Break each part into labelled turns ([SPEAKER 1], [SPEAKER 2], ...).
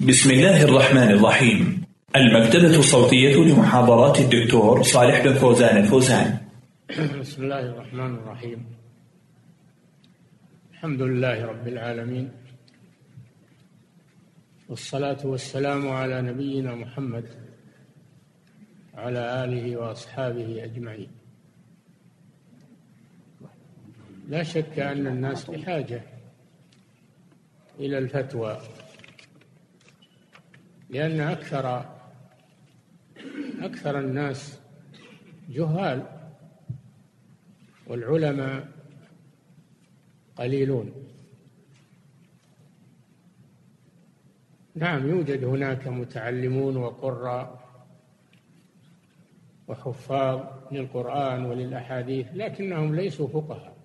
[SPEAKER 1] بسم الله الرحمن الرحيم. المكتبة الصوتية لمحاضرات الدكتور صالح بن فوزان الفوزان.
[SPEAKER 2] بسم الله الرحمن الرحيم. الحمد لله رب العالمين. والصلاة والسلام على نبينا محمد وعلى آله وأصحابه أجمعين. لا شك أن الناس بحاجة إلى الفتوى. لأن أكثر أكثر الناس جهال والعلماء قليلون. نعم يوجد هناك متعلمون وقراء وحفاظ للقرآن وللأحاديث لكنهم ليسوا فقهاء.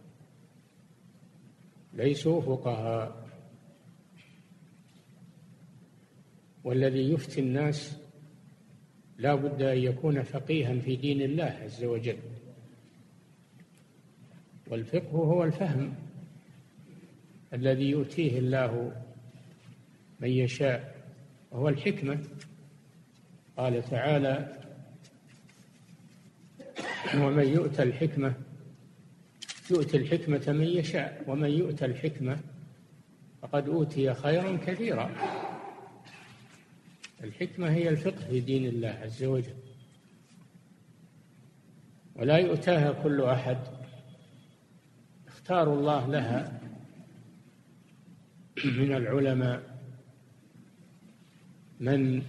[SPEAKER 2] ليسوا فقهاء. والذي يفتي الناس لا بد أن يكون فقيها في دين الله عز وجل. والفقه هو الفهم الذي يؤتيه الله من يشاء وهو الحكمة. قال تعالى ومن يؤتى الحكمة يؤتي الحكمة من يشاء ومن يؤتى الحكمة فقد أوتي خيرا كثيرا. الحكمة هي الفقه في دين الله عز وجل. ولا يؤتاها كل أحد. اختار الله لها من العلماء من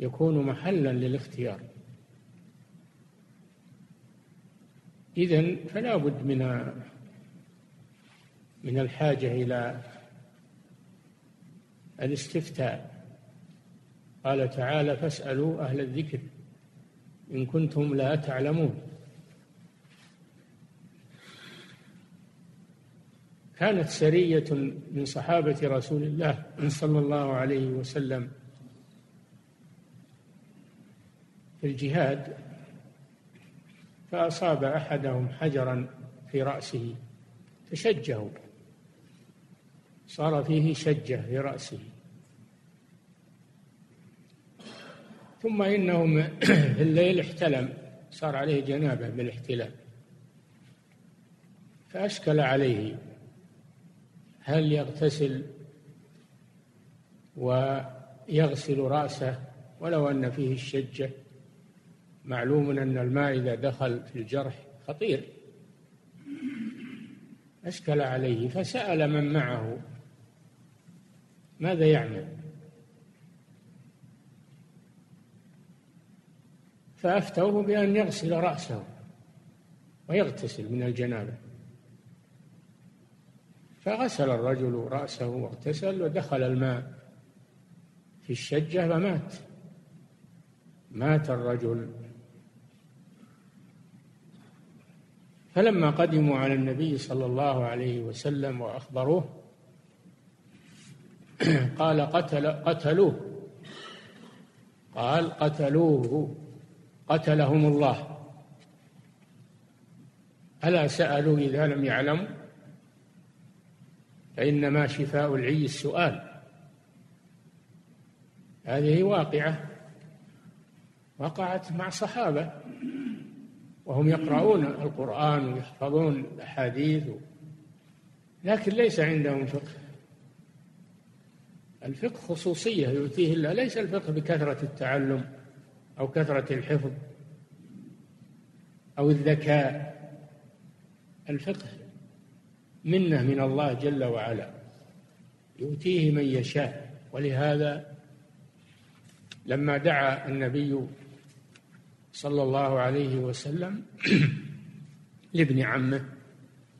[SPEAKER 2] يكون محلا للاختيار. إذن فلا بد من من الحاجة إلى الاستفتاء. قال تعالى فاسألوا أهل الذكر إن كنتم لا تعلمون. كانت سرية من صحابة رسول الله صلى الله عليه وسلم في الجهاد فأصاب أحدهم حجرا في رأسه فشجه صار فيه شجة في رأسه. ثم إنه في الليل احتلم صار عليه جنابة بالاحتلام فأشكل عليه هل يغتسل ويغسل رأسه ولو أن فيه الشجة. معلوم أن الماء إذا دخل في الجرح خطير. أشكل عليه فسأل من معه ماذا يعمل؟ فأفتوه بأن يغسل رأسه ويغتسل من الجنابة. فغسل الرجل رأسه واغتسل ودخل الماء في الشجة فمات. مات الرجل. فلما قدموا على النبي صلى الله عليه وسلم وأخبروه قال قتل قتلوه. قال قتلوه. قتلهم الله. ألا سألوا إذا لم يعلموا؟ فإنما شفاء العي السؤال. هذه واقعة وقعت مع صحابة وهم يقرؤون القرآن ويحفظون الأحاديث. لكن ليس عندهم فقه. الفقه خصوصية يؤتيه الله ليس الفقه بكثرة التعلم. أو كثرة الحفظ أو الذكاء. الفقه منة من الله جل وعلا يؤتيه من يشاء. ولهذا لما دعا النبي صلى الله عليه وسلم لابن عمه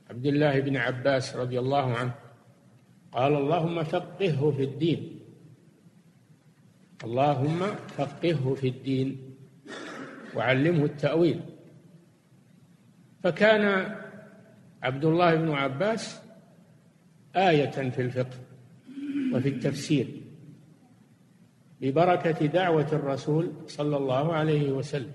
[SPEAKER 2] عبد الله بن عباس رضي الله عنه قال اللهم فقهه في الدين. اللهم فقهه في الدين وعلمه التأويل. فكان عبد الله بن عباس آية في الفقه وفي التفسير ببركة دعوة الرسول صلى الله عليه وسلم.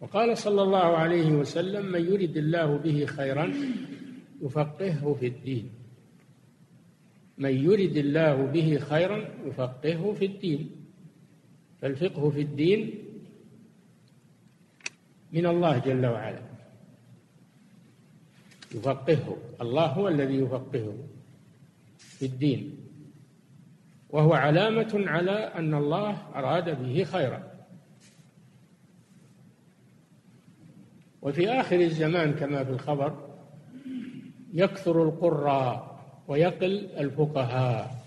[SPEAKER 2] وقال صلى الله عليه وسلم من يرد الله به خيرا يفقهه في الدين. من يرد الله به خيرا يفقهه في الدين. فالفقه في الدين من الله جل وعلا. يفقهه. الله هو الذي يفقهه في الدين. وهو علامة على أن الله أراد به خيرا. وفي آخر الزمان كما في الخبر يكثر القراء ويقل الفقهاء.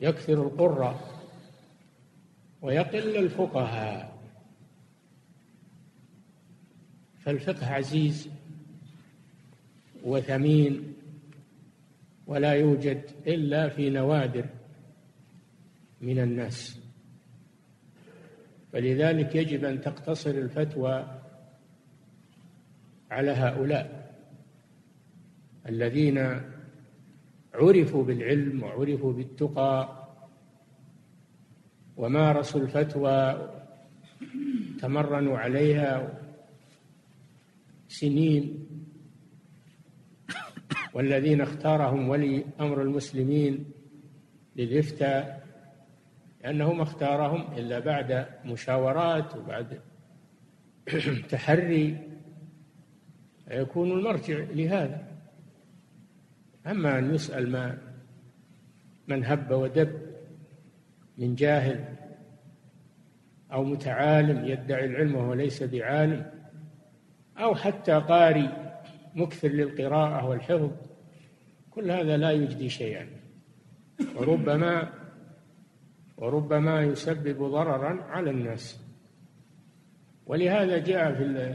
[SPEAKER 2] يكثر القراء. ويقل الفقهاء. فالفقه عزيز وثمين ولا يوجد إلا في نوادر من الناس. فلذلك يجب أن تقتصر الفتوى على هؤلاء الذين عرفوا بالعلم وعرفوا بالتقى ومارسوا الفتوى تمرنوا عليها سنين والذين اختارهم ولي أمر المسلمين للإفتاء لأنه ما اختارهم إلا بعد مشاورات وبعد تحري يكون المرجع لهذا. أما أن يسأل ما من هب ودب من جاهل أو متعالم يدعي العلم وهو ليس بعالم أو حتى قارئ مكثر للقراءة والحفظ كل هذا لا يجدي شيئا. وربما وربما يسبب ضررا على الناس. ولهذا جاء في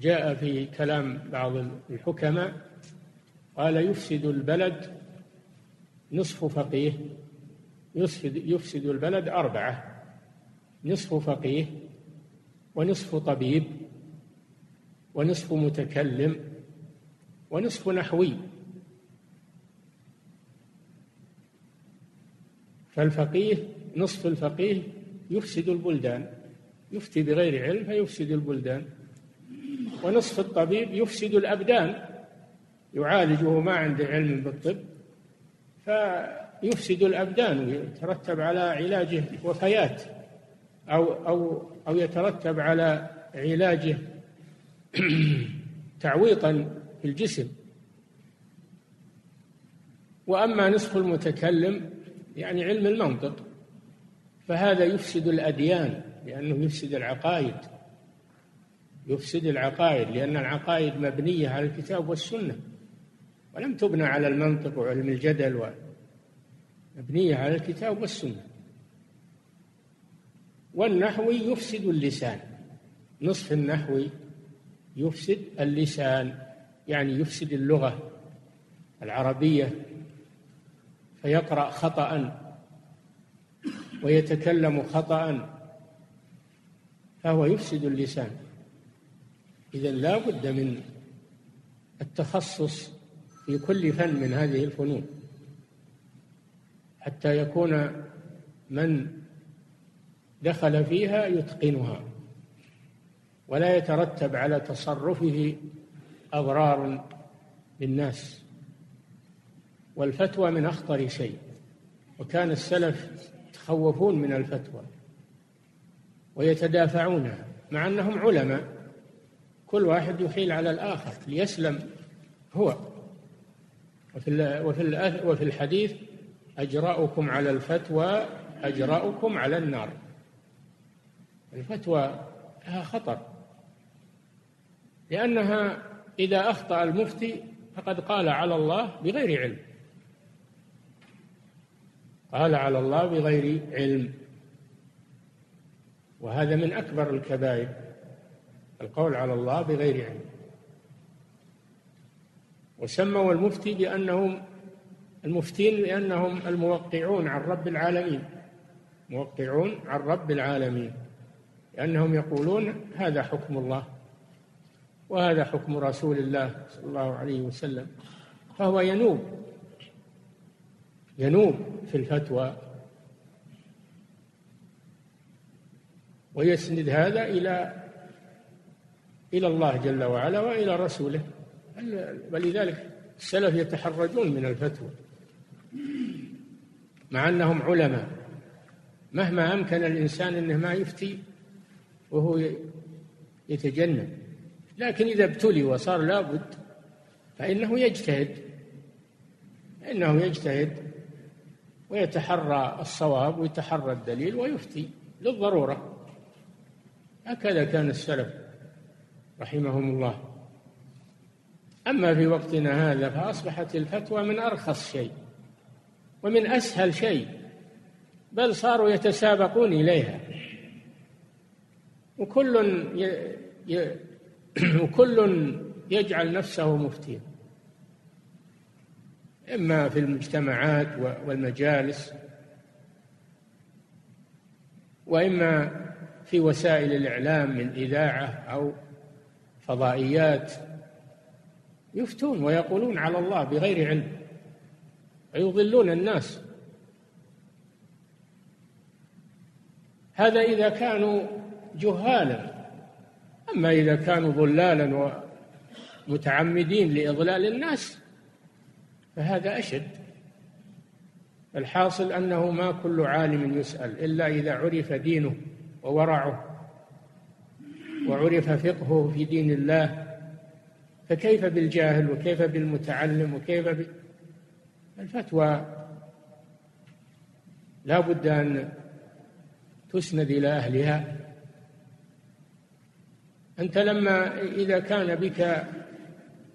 [SPEAKER 2] جاء في كلام بعض الحكماء قال يفسد البلد نصف فقيه يفسد يفسد البلد أربعة نصف فقيه ونصف طبيب ونصف متكلم ونصف نحوي. فالفقيه نصف الفقيه يفسد البلدان يفتي بغير علم فيفسد البلدان ونصف الطبيب يفسد الأبدان. يعالجه ما عنده علم بالطب فيفسد الأبدان ويترتب على علاجه وفيات أو أو أو يترتب على علاجه تعويضا في الجسم. وأما نصف المتكلم يعني علم المنطق فهذا يفسد الأديان لأنه يفسد العقائد. يفسد العقائد لأن العقائد مبنية على الكتاب والسنة. ولم تبنى على المنطق وعلم الجدل و مبنية على الكتاب والسنة. والنحوي يفسد اللسان. نصف النحوي يفسد اللسان يعني يفسد اللغة العربية فيقرأ خطأ ويتكلم خطأ فهو يفسد اللسان. إذا لا بد من التخصص في كل فن من هذه الفنون حتى يكون من دخل فيها يتقنها ولا يترتب على تصرفه أضرار للناس. والفتوى من أخطر شيء وكان السلف يتخوفون من الفتوى ويتدافعونها مع أنهم علماء كل واحد يحيل على الآخر ليسلم هو. وفي وفي وفي الحديث أجرأكم على الفتوى أجرأكم على النار. الفتوى لها خطر لأنها إذا أخطأ المفتي فقد قال على الله بغير علم. قال على الله بغير علم. وهذا من أكبر الكبائر القول على الله بغير علم. وسموا المفتي بأنهم المفتين لأنهم الموقعون عن رب العالمين. موقعون عن رب العالمين. لأنهم يقولون هذا حكم الله وهذا حكم رسول الله صلى الله عليه وسلم. فهو ينوب. ينوب في الفتوى. ويسند هذا إلى إلى الله جل وعلا وإلى رسوله. ولذلك السلف يتحرجون من الفتوى مع أنهم علماء. مهما أمكن الإنسان أنه ما يفتي وهو يتجنب. لكن إذا ابتلي وصار لابد فإنه يجتهد فإنه يجتهد ويتحرى الصواب ويتحرى الدليل ويفتي للضرورة. هكذا كان السلف رحمهم الله. أما في وقتنا هذا فأصبحت الفتوى من أرخص شيء ومن أسهل شيء بل صاروا يتسابقون إليها. وكل ي... وكل يجعل نفسه مفتيا. إما في المجتمعات والمجالس وإما في وسائل الإعلام من إذاعة أو فضائيات. يفتون ويقولون على الله بغير علم. ويضلون الناس. هذا إذا كانوا جهالا. أما إذا كانوا ضلالا ومتعمدين لإضلال الناس فهذا أشد. الحاصل أنه ما كل عالم يسأل إلا إذا عرف دينه وورعه وعرف فقهه في دين الله فكيف بالجاهل وكيف بالمتعلم وكيف بالفتوى لا بد أن تسند إلى أهلها. أنت لما إذا كان بك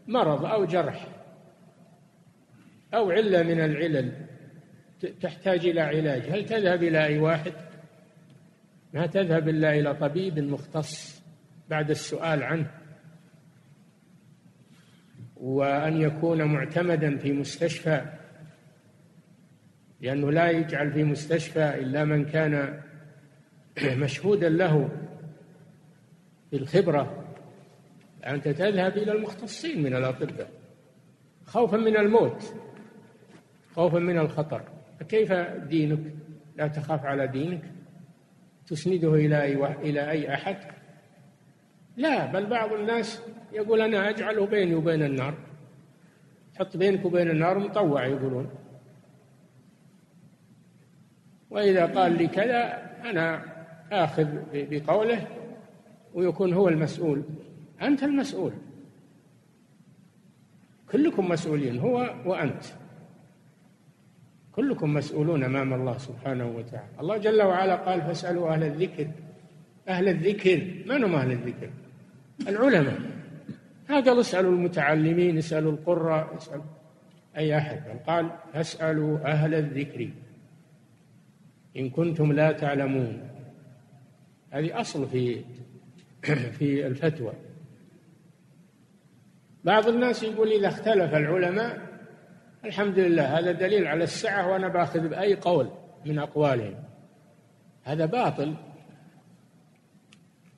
[SPEAKER 2] مرض أو جرح أو علة من العلل تحتاج إلى علاج هل تذهب إلى أي واحد؟ ما تذهب إلا إلى طبيب مختص بعد السؤال عنه. وأن يكون معتمدا في مستشفى لأنه لا يجعل في مستشفى إلا من كان مشهودا له بالخبرة أنت تذهب إلى المختصين من الأطباء خوفا من الموت خوفا من الخطر. فكيف دينك؟ لا تخاف على دينك. تسنده إلى أي إلى أي أحد. لا بل بعض الناس يقول أنا أجعله بيني وبين النار. حط بينك وبين النار مطوع يقولون. وإذا قال لي كذا أنا آخذ بقوله ويكون هو المسؤول. أنت المسؤول. كلكم مسؤولين هو وأنت. كلكم مسؤولون أمام الله سبحانه وتعالى. الله جل وعلا قال فاسألوا أهل الذكر أهل الذكر من هم أهل الذكر؟ العلماء. ما قال اسالوا المتعلمين اسالوا القراء اسالوا أي أحد. بل قال فاسالوا أهل الذكر. إن كنتم لا تعلمون. هذه أصل في في الفتوى. بعض الناس يقول إذا اختلف العلماء الحمد لله هذا دليل على السعة وأنا بأخذ بأي قول من أقوالهم. هذا باطل.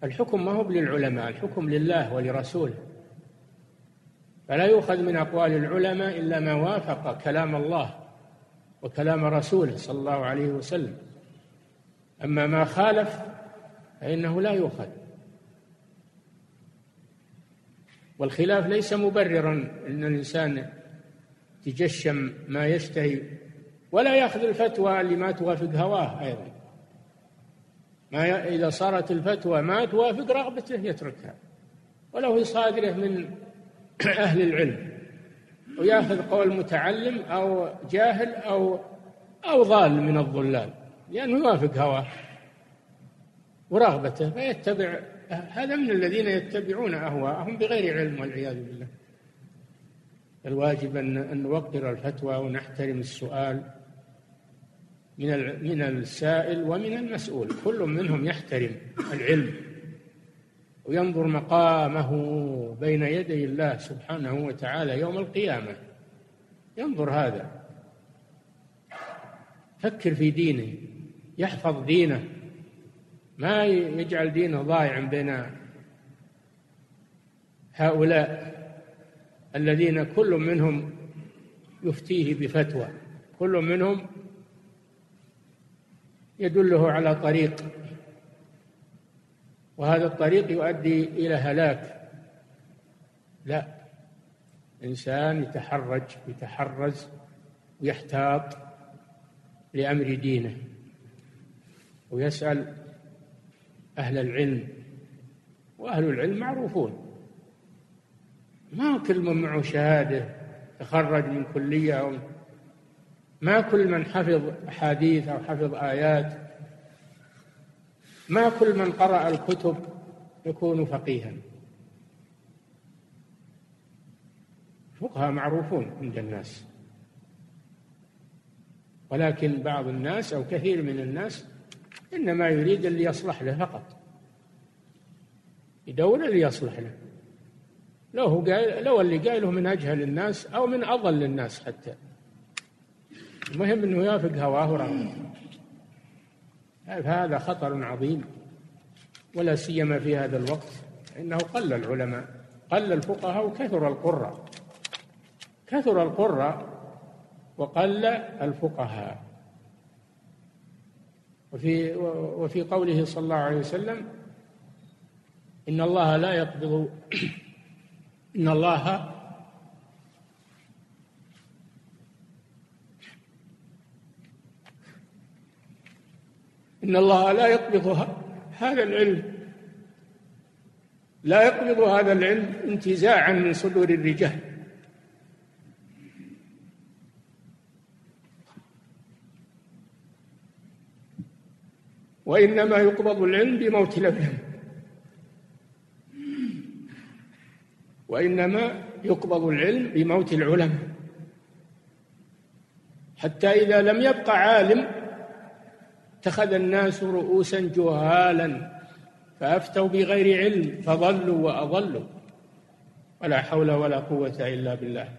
[SPEAKER 2] الحكم ما هو للعلماء الحكم لله ولرسوله فلا يؤخذ من أقوال العلماء إلا ما وافق كلام الله وكلام رسوله صلى الله عليه وسلم. أما ما خالف فإنه لا يؤخذ. والخلاف ليس مبررا أن الإنسان يتجشم ما يشتهي ولا يأخذ الفتوى اللي ما توافق هواه أيضا. ما إذا صارت الفتوى ما توافق رغبته يتركها. ولو هي صادرة من أهل العلم. وياخذ قول متعلم أو جاهل أو أو ضال من الضلال. لأنه يوافق هواه ورغبته فيتبع هذا من الذين يتبعون أهواءهم بغير علم والعياذ بالله. الواجب أن نوقر الفتوى ونحترم السؤال. من من السائل ومن المسؤول. كل منهم يحترم العلم وينظر مقامه بين يدي الله سبحانه وتعالى يوم القيامة. ينظر هذا. فكر في دينه. يحفظ دينه. ما يجعل دينه ضايعا بين هؤلاء الذين كل منهم يفتيه بفتوى. كل منهم يدله على طريق. وهذا الطريق يؤدي إلى هلاك. لا إنسان يتحرج يتحرز ويحتاط لأمر دينه ويسأل أهل العلم. وأهل العلم معروفون. ما كل من معه شهادة تخرج من كلية أو ما كل من حفظ أحاديث أو حفظ آيات ما كل من قرأ الكتب يكون فقيها. فقهاء معروفون عند الناس. ولكن بعض الناس أو كثير من الناس إنما يريد اللي يصلح له فقط. يدور اللي يصلح له. لو هو قايل لو اللي قايله من أجهل الناس أو من أضل الناس حتى. المهم أنه يوافق هواه ورغبته هذا خطر عظيم. ولا سيما في هذا الوقت. إنه قل العلماء. قل الفقهاء وكثر القراء. كثر القراء وقل الفقهاء. وفي وفي قوله صلى الله عليه وسلم إن الله لا يقبض إن الله إن الله لا يقبض هذا العلم. لا يقبض هذا العلم انتزاعا من صدور الرجال. وإنما يقبض العلم بموت الأبهام وإنما يقبض العلم بموت العلماء. حتى إذا لم يبق عالم اتخذ الناس رؤوسا جهالا فأفتوا بغير علم فضلوا وأضلوا. ولا حول ولا قوة إلا بالله.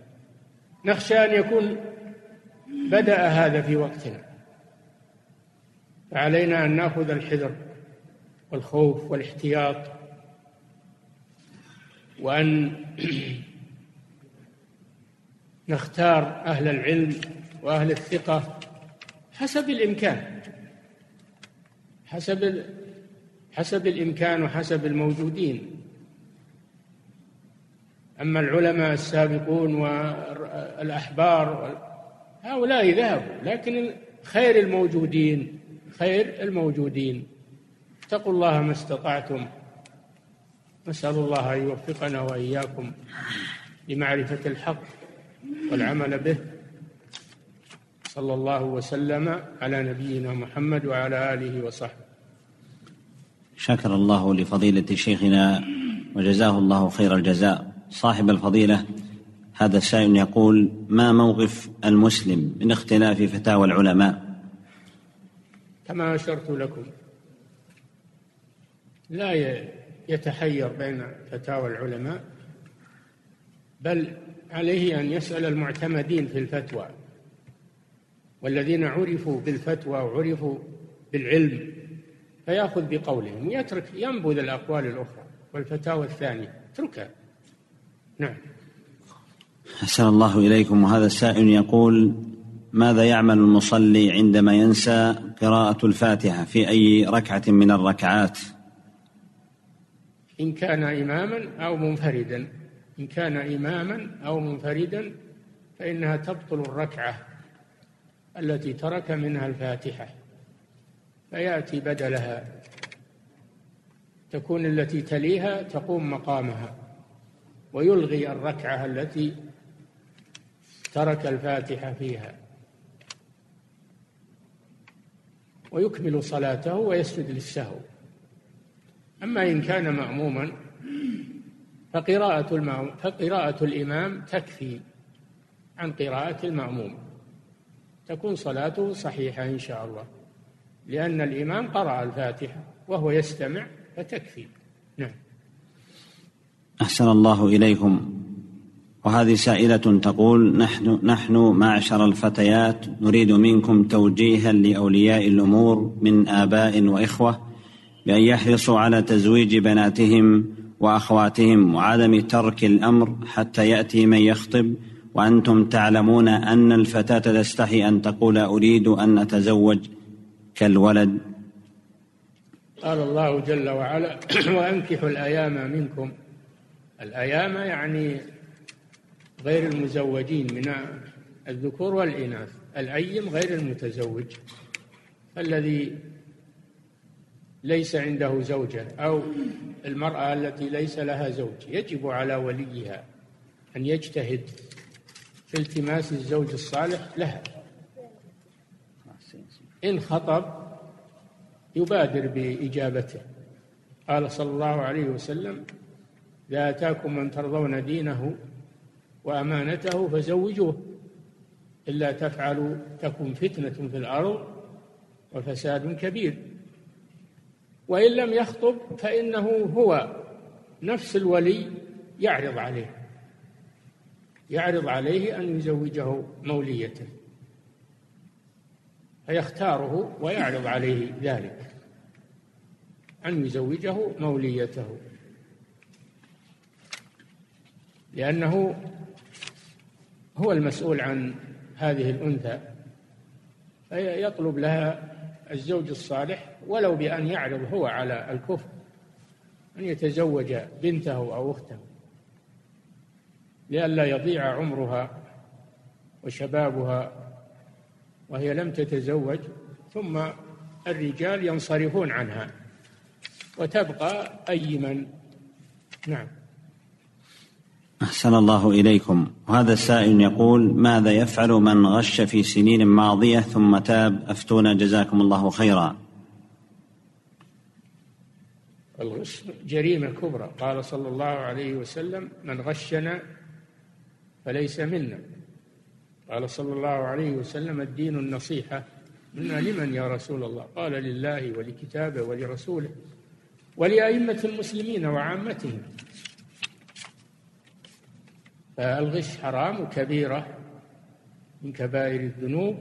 [SPEAKER 2] نخشى أن يكون بدأ هذا في وقتنا. فعلينا أن نأخذ الحذر والخوف والاحتياط وأن نختار أهل العلم وأهل الثقة حسب الإمكان. حسب حسب الإمكان وحسب الموجودين. أما العلماء السابقون والأحبار هؤلاء ذهبوا لكن خير الموجودين خير الموجودين. اتقوا الله ما استطعتم. نسأل الله أن يوفقنا وإياكم لمعرفة الحق والعمل به. صلى الله وسلم على نبينا محمد وعلى آله وصحبه.
[SPEAKER 3] شكر الله لفضيلة شيخنا وجزاه الله خير الجزاء. صاحب الفضيلة هذا السائل يقول ما موقف المسلم من اختلاف فتاوى العلماء؟
[SPEAKER 2] كما أشرت لكم لا يتحير بين فتاوى العلماء بل عليه أن يسأل المعتمدين في الفتوى. والذين عرفوا بالفتوى وعرفوا بالعلم فيأخذ بقولهم ويترك ينبذ الأقوال الأخرى والفتاوى الثانية. اتركها. نعم.
[SPEAKER 3] أحسن الله إليكم. وهذا السائل يقول ماذا يعمل المصلي عندما ينسى قراءة الفاتحة في أي ركعة من الركعات؟
[SPEAKER 2] إن كان إماما أو منفردا. إن كان إماما أو منفردا فإنها تبطل الركعة. التي ترك منها الفاتحة فيأتي بدلها. تكون التي تليها تقوم مقامها ويلغي الركعة التي ترك الفاتحة فيها. ويكمل صلاته ويسجد للسهو. أما إن كان مأموما فقراءة فقراءة الإمام تكفي عن قراءة المأموم. تكون صلاته صحيحة إن شاء الله. لأن الإمام قرأ الفاتحة وهو يستمع فتكفي. نعم.
[SPEAKER 3] أحسن الله إليكم. وهذه سائلة تقول نحن نحن معشر الفتيات نريد منكم توجيها لأولياء الأمور من آباء وإخوة بأن يحرصوا على تزويج بناتهم وأخواتهم وعدم ترك الأمر حتى يأتي من يخطب وأنتم تعلمون أن الفتاة تستحي أن تقول أريد أن أتزوج كالولد.
[SPEAKER 2] قال الله جل وعلا وأنكحوا الأيام منكم. الأيام يعني غير المزوجين من الذكور والإناث. الأيم غير المتزوج. الذي ليس عنده زوجة أو المرأة التي ليس لها زوج يجب على وليها أن يجتهد. في التماس الزوج الصالح لها. إن خطب يبادر بإجابته. قال صلى الله عليه وسلم إذا أتاكم من ترضون دينه وأمانته فزوجوه إلا تفعلوا تكن فتنة في الأرض وفساد كبير. وإن لم يخطب فإنه هو نفس الولي يعرض عليه. يعرض عليه أن يزوجه موليته فيختاره ويعرض عليه ذلك أن يزوجه موليته. لأنه هو المسؤول عن هذه الأنثى فيطلب لها الزوج الصالح ولو بأن يعرض هو على الكفر أن يتزوج بنته أو أخته. لئلا يضيع عمرها وشبابها وهي لم تتزوج ثم الرجال ينصرفون عنها وتبقى أيما. نعم.
[SPEAKER 3] أحسن الله إليكم. وهذا السائل يقول ماذا يفعل من غش في سنين ماضية ثم تاب؟ أفتونا جزاكم الله خيرا.
[SPEAKER 2] الغش جريمة كبرى. قال صلى الله عليه وسلم من غشنا فليس منا. قال صلى الله عليه وسلم الدين النصيحة. منا لمن يا رسول الله؟ قال لله ولكتابه ولرسوله ولأئمة المسلمين وعامتهم. فألغش حرام وكبيرة من كبائر الذنوب.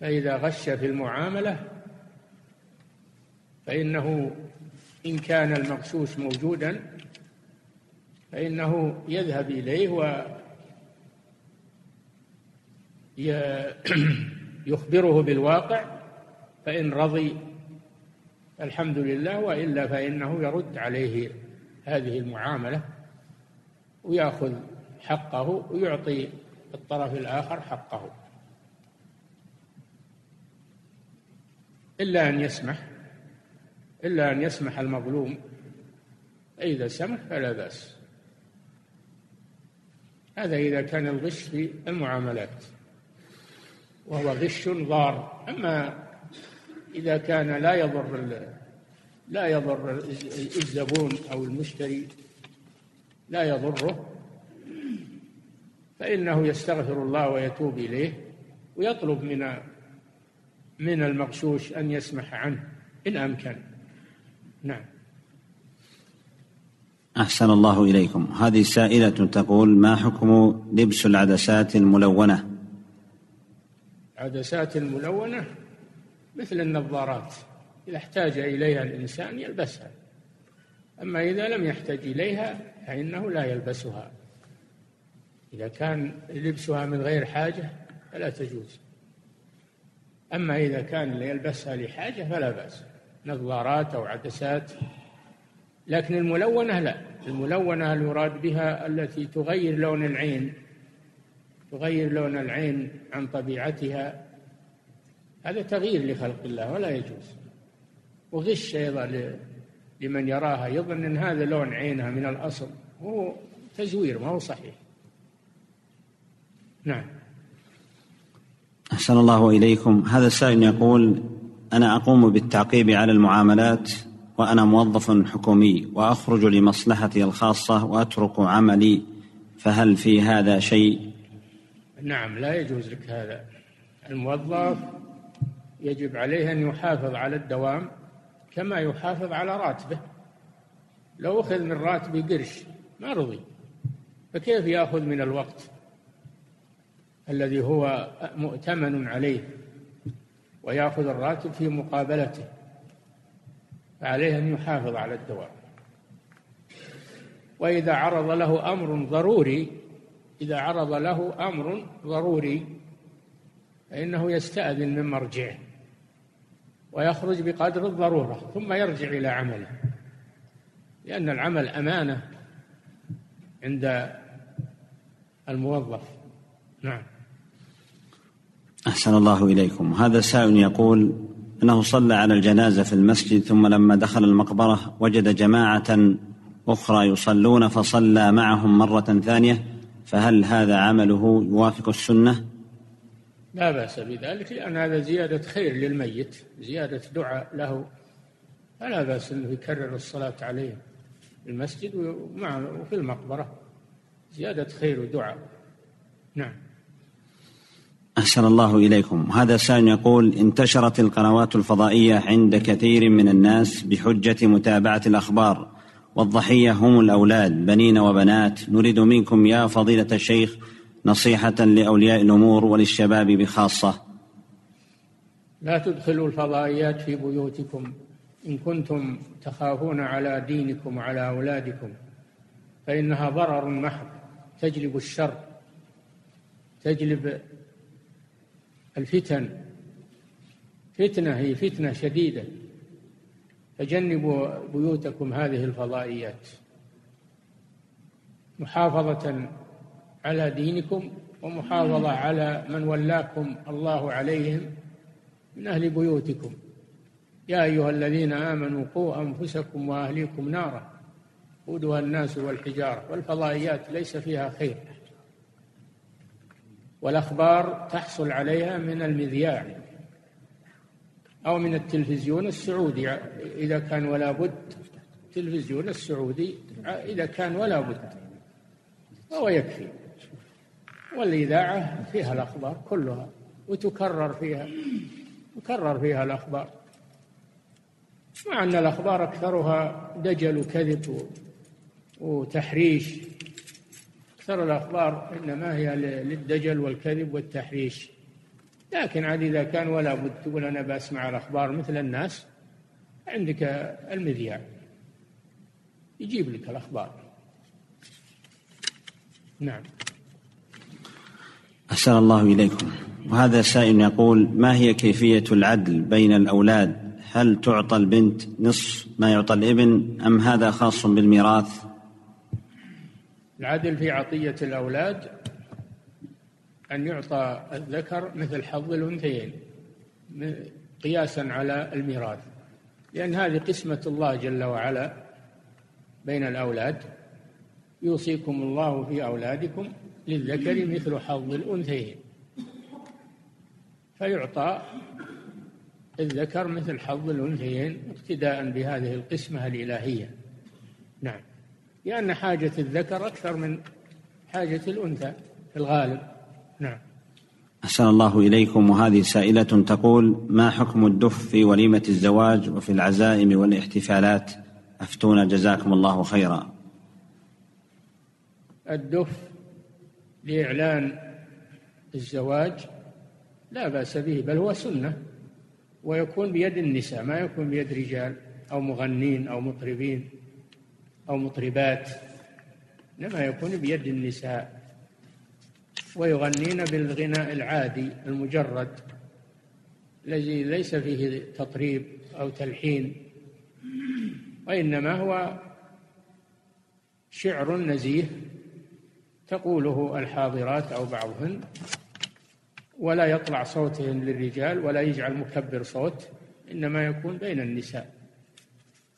[SPEAKER 2] فإذا غش في المعاملة فإنه إن كان المغشوش موجودا فإنه يذهب إليه و يخبره بالواقع فإن رضي الحمد لله وإلا فإنه يرد عليه هذه المعاملة ويأخذ حقه ويعطي الطرف الآخر حقه. إلا أن يسمح إلا أن يسمح المظلوم فإذا سمح فلا بأس. هذا إذا كان الغش في المعاملات وهو غش ضار. أما إذا كان لا يضر لا يضر الزبون أو المشتري لا يضره فإنه يستغفر الله ويتوب إليه ويطلب من من المغشوش أن يسمح عنه إن أمكن. نعم.
[SPEAKER 3] أحسن الله إليكم. هذه سائلة تقول ما حكم لبس العدسات الملونة؟
[SPEAKER 2] العدسات الملونة مثل النظارات. إذا احتاج إليها الإنسان يلبسها. أما إذا لم يحتج إليها فإنه لا يلبسها. إذا كان لبسها من غير حاجة فلا تجوز. أما إذا كان يلبسها لحاجة فلا بأس. نظارات أو عدسات لكن الملونة لا. الملونة المراد بها التي تغير لون العين؟ تغير لون العين عن طبيعتها؟ هذا تغيير لخلق الله ولا يجوز. وغش أيضا لمن يراها يظن أن هذا لون عينها من الأصل. هو تزوير ما هو صحيح. نعم.
[SPEAKER 3] أحسن الله إليكم. هذا السائل يقول أنا أقوم بالتعقيب على المعاملات. وأنا موظف حكومي وأخرج لمصلحتي الخاصة وأترك عملي فهل في هذا شيء؟
[SPEAKER 2] نعم لا يجوز لك هذا. الموظف يجب عليه أن يحافظ على الدوام كما يحافظ على راتبه. لو أخذ من راتبه قرش ما رضي فكيف يأخذ من الوقت الذي هو مؤتمن عليه ويأخذ الراتب في مقابلته؟ فعليه أن يحافظ على الدوام وإذا عرض له أمر ضروري إذا عرض له أمر ضروري فإنه يستأذن من مرجعه ويخرج بقدر الضرورة ثم يرجع إلى عمله. لأن العمل أمانة عند الموظف. نعم.
[SPEAKER 3] أحسن الله إليكم. هذا سائل يقول أنه صلى على الجنازة في المسجد ثم لما دخل المقبرة وجد جماعة أخرى يصلون فصلى معهم مرة ثانية فهل هذا عمله يوافق السنة؟
[SPEAKER 2] لا بأس بذلك لأن هذا زيادة خير للميت زيادة دعاء له. فلا بأس أنه يكرر الصلاة عليه في المسجد وفي المقبرة. زيادة خير ودعاء. نعم.
[SPEAKER 3] أحسن الله إليكم. هذا سائل يقول انتشرت القنوات الفضائية عند كثير من الناس بحجة متابعة الأخبار والضحية هم الأولاد بنين وبنات. نريد منكم يا فضيلة الشيخ نصيحة لأولياء الأمور وللشباب بخاصة.
[SPEAKER 2] لا تدخلوا الفضائيات في بيوتكم. إن كنتم تخافون على دينكم وعلى أولادكم فإنها ضرر محض تجلب الشر تجلب الفتن. فتنة هي فتنة شديدة. فجنبوا بيوتكم هذه الفضائيات. محافظة على دينكم ومحافظة على من ولاكم الله عليهم من أهل بيوتكم. يا أيها الذين آمنوا قوا أنفسكم وأهليكم نارا. قودها الناس والحجارة. والفضائيات ليس فيها خير. والأخبار تحصل عليها من المذياع أو من التلفزيون السعودي. إذا كان ولا بد التلفزيون السعودي إذا كان ولا بد فهو يكفي. والإذاعة فيها الأخبار كلها وتكرر فيها تكرر فيها الأخبار. مع أن الأخبار أكثرها دجل وكذب وتحريش أكثر الأخبار إنما هي للدجل والكذب والتحريش. لكن عاد إذا كان ولا بد تقول أنا بسمع الأخبار مثل الناس عندك المذياع يجيب لك الأخبار. نعم.
[SPEAKER 3] أحسن الله إليكم. وهذا سائل يقول ما هي كيفية العدل بين الأولاد؟ هل تعطى البنت نصف ما يعطى الابن أم هذا خاص بالميراث؟
[SPEAKER 2] العدل في عطية الأولاد أن يعطى الذكر مثل حظ الأنثيين قياسا على الميراث. لأن هذه قسمة الله جل وعلا بين الأولاد. يوصيكم الله في أولادكم للذكر مثل حظ الأنثيين. فيعطى الذكر مثل حظ الأنثيين اقتداء بهذه القسمة الإلهية. نعم. لأن حاجة الذكر أكثر من حاجة الأنثى في الغالب. نعم.
[SPEAKER 3] أحسن الله إليكم وهذه سائلة تقول ما حكم الدف في وليمة الزواج وفي العزائم والاحتفالات؟ أفتونا جزاكم الله خيرا.
[SPEAKER 2] الدف لإعلان الزواج لا بأس به بل هو سنة ويكون بيد النساء ما يكون بيد رجال أو مغنين أو مطربين. أو مطربات إنما يكون بيد النساء. ويغنين بالغناء العادي المجرد الذي ليس فيه تطريب أو تلحين. وإنما هو شعر نزيه تقوله الحاضرات أو بعضهن ولا يطلع صوتهن للرجال ولا يجعل مكبر صوت إنما يكون بين النساء.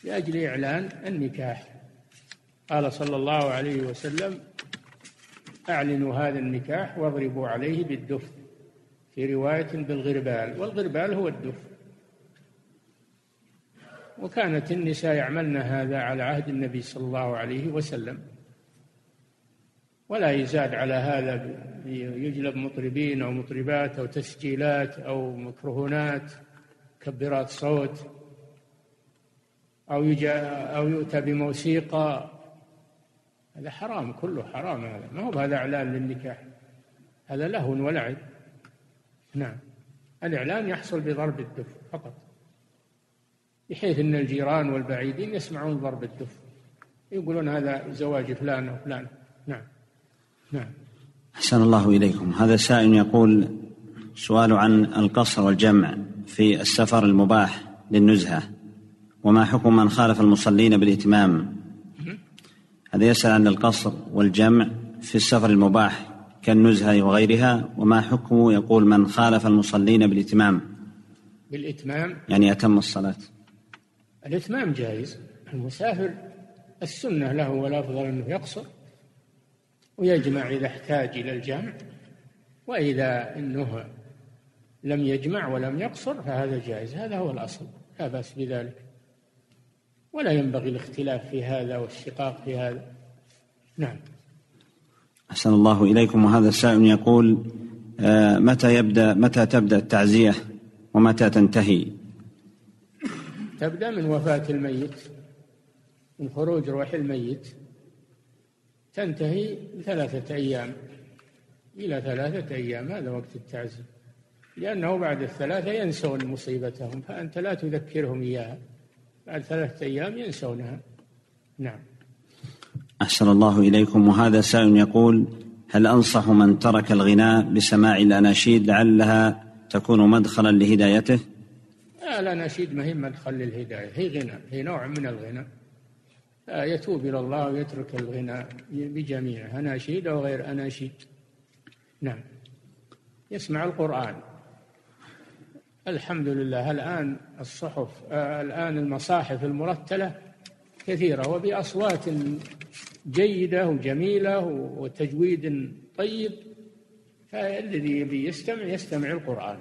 [SPEAKER 2] لأجل إعلان النكاح. قال صلى الله عليه وسلم أعلنوا هذا النكاح واضربوا عليه بالدف في رواية بالغربال والغربال هو الدف. وكانت النساء يعملن هذا على عهد النبي صلى الله عليه وسلم. ولا يزاد على هذا يجلب مطربين أو مطربات أو تسجيلات أو مكرهونات كبرات صوت أو أو يؤتى بموسيقى. هذا حرام كله حرام هذا. ما هو هذا إعلان للنكاح؟ هذا لهو ولعب. نعم. الإعلان يحصل بضرب الدف فقط. بحيث أن الجيران والبعيدين يسمعون ضرب الدف. يقولون هذا زواج فلان أو فلان نعم. نعم.
[SPEAKER 3] أحسن الله إليكم. هذا سائل يقول سؤال عن القصر والجمع في السفر المباح للنزهة. وما حكم من خالف المصلين بالإتمام؟ هذا يسأل عن القصر والجمع في السفر المباح كالنزهة وغيرها وما حكم يقول من خالف المصلين بالإتمام.
[SPEAKER 2] بالإتمام؟
[SPEAKER 3] يعني أتم الصلاة.
[SPEAKER 2] الإتمام جائز المسافر السنة له والأفضل أنه يقصر ويجمع إذا احتاج إلى الجمع وإذا أنه لم يجمع ولم يقصر فهذا جائز هذا هو الأصل لا بأس بذلك. ولا ينبغي الاختلاف في هذا والشقاق في هذا. نعم.
[SPEAKER 3] أحسن الله إليكم. وهذا السائل يقول آه، متى يبدأ متى تبدأ التعزية ومتى تنتهي؟
[SPEAKER 2] تبدأ من وفاة الميت من خروج روح الميت. تنتهي ثلاثة أيام إلى ثلاثة أيام هذا وقت التعزية. لأنه بعد الثلاثة ينسون مصيبتهم فأنت لا تذكرهم إياها. بعد ثلاثة أيام ينسونها. نعم.
[SPEAKER 3] أحسن الله إليكم. وهذا سائل يقول هل أنصح من ترك الغناء بسماع الأناشيد لعلها تكون مدخلا لهدايته؟
[SPEAKER 2] لا الأناشيد ما هي مدخل للهداية. هي غنى هي نوع من الغنى يتوب إلى الله ويترك الغنى بجميعه أناشيد أو غير أناشيد. نعم. يسمع القرآن. الحمد لله. الآن الصحف آه، الآن المصاحف المرتلة كثيرة وبأصوات جيدة وجميلة وتجويد طيب فالذي يبي يستمع يستمع القرآن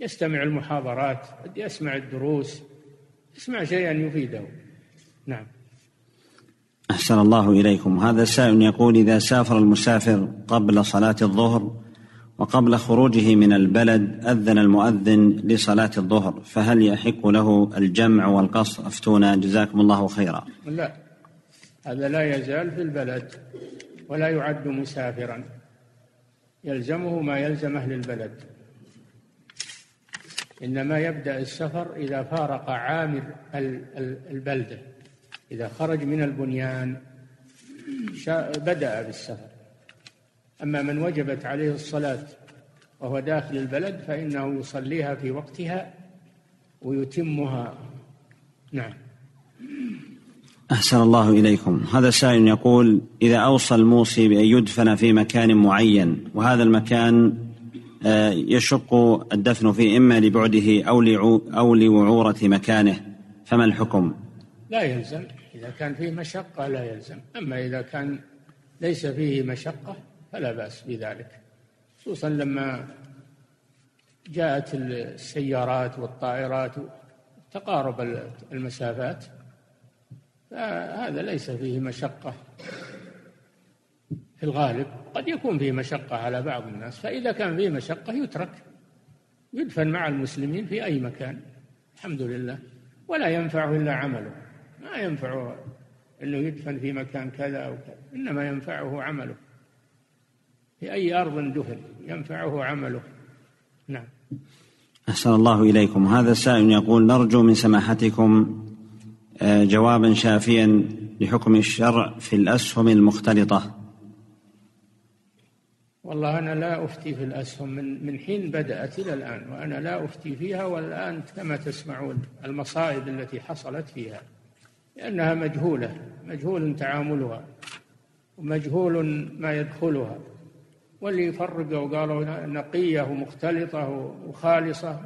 [SPEAKER 2] يستمع المحاضرات يسمع الدروس يسمع شيئا يفيده. نعم.
[SPEAKER 3] أحسن الله إليكم. هذا السائل يقول إذا سافر المسافر قبل صلاة الظهر وقبل خروجه من البلد أذن المؤذن لصلاة الظهر فهل يحق له الجمع والقصر؟ أفتونا جزاكم الله خيرا.
[SPEAKER 2] لا هذا لا يزال في البلد ولا يعد مسافرا. يلزمه ما يلزم أهل البلد. إنما يبدأ السفر إذا فارق عامر البلدة. إذا خرج من البنيان بدأ بالسفر. أما من وجبت عليه الصلاة وهو داخل البلد فإنه يصليها في وقتها ويتمها. نعم.
[SPEAKER 3] أحسن الله إليكم. هذا سائل يقول إذا أوصى الموصي بأن يدفن في مكان معين وهذا المكان آه، يشق الدفن فيه إما لبعده أو أو لوعورة مكانه فما الحكم؟
[SPEAKER 2] لا يلزم. إذا كان فيه مشقة لا يلزم. أما إذا كان ليس فيه مشقة فلا بأس بذلك خصوصا لما جاءت السيارات والطائرات تقارب المسافات فهذا ليس فيه مشقة. في الغالب قد يكون فيه مشقة على بعض الناس فإذا كان فيه مشقة يترك يدفن مع المسلمين في أي مكان الحمد لله. ولا ينفعه إلا عمله. ما ينفعه أنه يدفن في مكان كذا أو كذا إنما ينفعه عمله. في أي أرض دفن ينفعه عمله. نعم.
[SPEAKER 3] أحسن الله إليكم. هذا السائل يقول نرجو من سماحتكم آه، جوابا شافيا لحكم الشرع في الأسهم المختلطة.
[SPEAKER 2] والله أنا لا أفتي في الأسهم. من من حين بدأت إلى الآن وأنا لا أفتي فيها والآن كما تسمعون المصائب التي حصلت فيها لأنها مجهولة مجهول تعاملها ومجهول ما يدخلها. واللي يفرقوا وقالوا نقية ومختلطة وخالصة.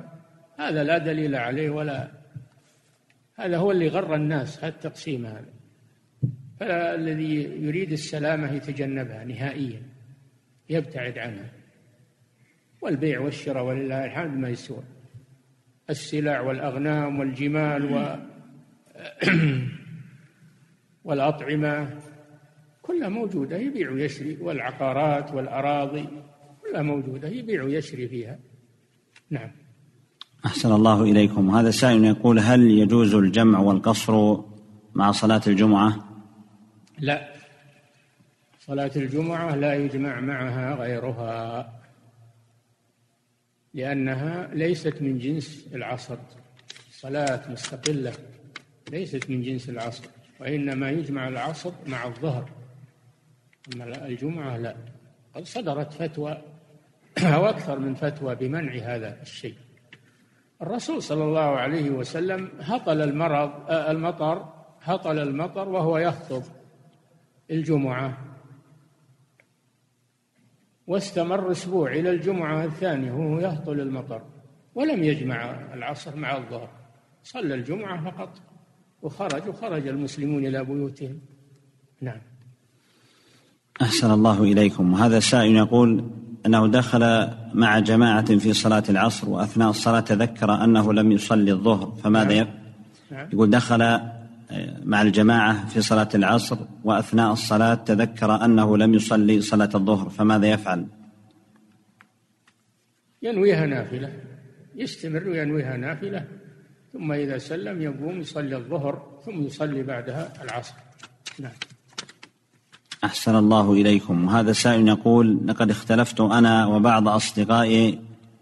[SPEAKER 2] هذا لا دليل عليه ولا هذا هو اللي غر الناس هذا التقسيم هذا. فالذي يريد السلامة يتجنبها نهائيا يبتعد عنها. والبيع والشراء ولله الحمد ما يسوى. السلع والأغنام والجمال و والأطعمة كلها موجودة يبيع ويشري والعقارات والأراضي كلها موجودة يبيع ويشري فيها. نعم.
[SPEAKER 3] أحسن الله إليكم. هذا سائل يقول هل يجوز الجمع والقصر مع صلاة الجمعة؟
[SPEAKER 2] لا. صلاة الجمعة لا يجمع معها غيرها لأنها ليست من جنس العصر. صلاة مستقلة ليست من جنس العصر وإنما يجمع العصر مع الظهر. أما الجمعة لا. قد صدرت فتوى أو أكثر من فتوى بمنع هذا الشيء. الرسول صلى الله عليه وسلم هطل المرض آه، المطر هطل المطر وهو يخطب الجمعة. واستمر أسبوع إلى الجمعة الثانية وهو يهطل المطر. ولم يجمع العصر مع الظهر. صلى الجمعة فقط. وخرج وخرج المسلمون إلى بيوتهم. نعم.
[SPEAKER 3] أحسن الله إليكم. وهذا سائل يقول أنه دخل مع جماعة في صلاة العصر وأثناء الصلاة تذكر أنه لم يصلي الظهر فماذا نعم. نعم. يقول دخل آه، مع الجماعة في صلاة العصر وأثناء الصلاة تذكر أنه لم يصلي صلاة الظهر فماذا يفعل؟
[SPEAKER 2] ينويها نافلة. يستمر وينويها نافلة. ثم إذا سلم يقوم يصلي الظهر ثم يصلي بعدها العصر. نعم.
[SPEAKER 3] أحسن الله إليكم. وهذا سائل يقول لقد اختلفت أنا وبعض أصدقائي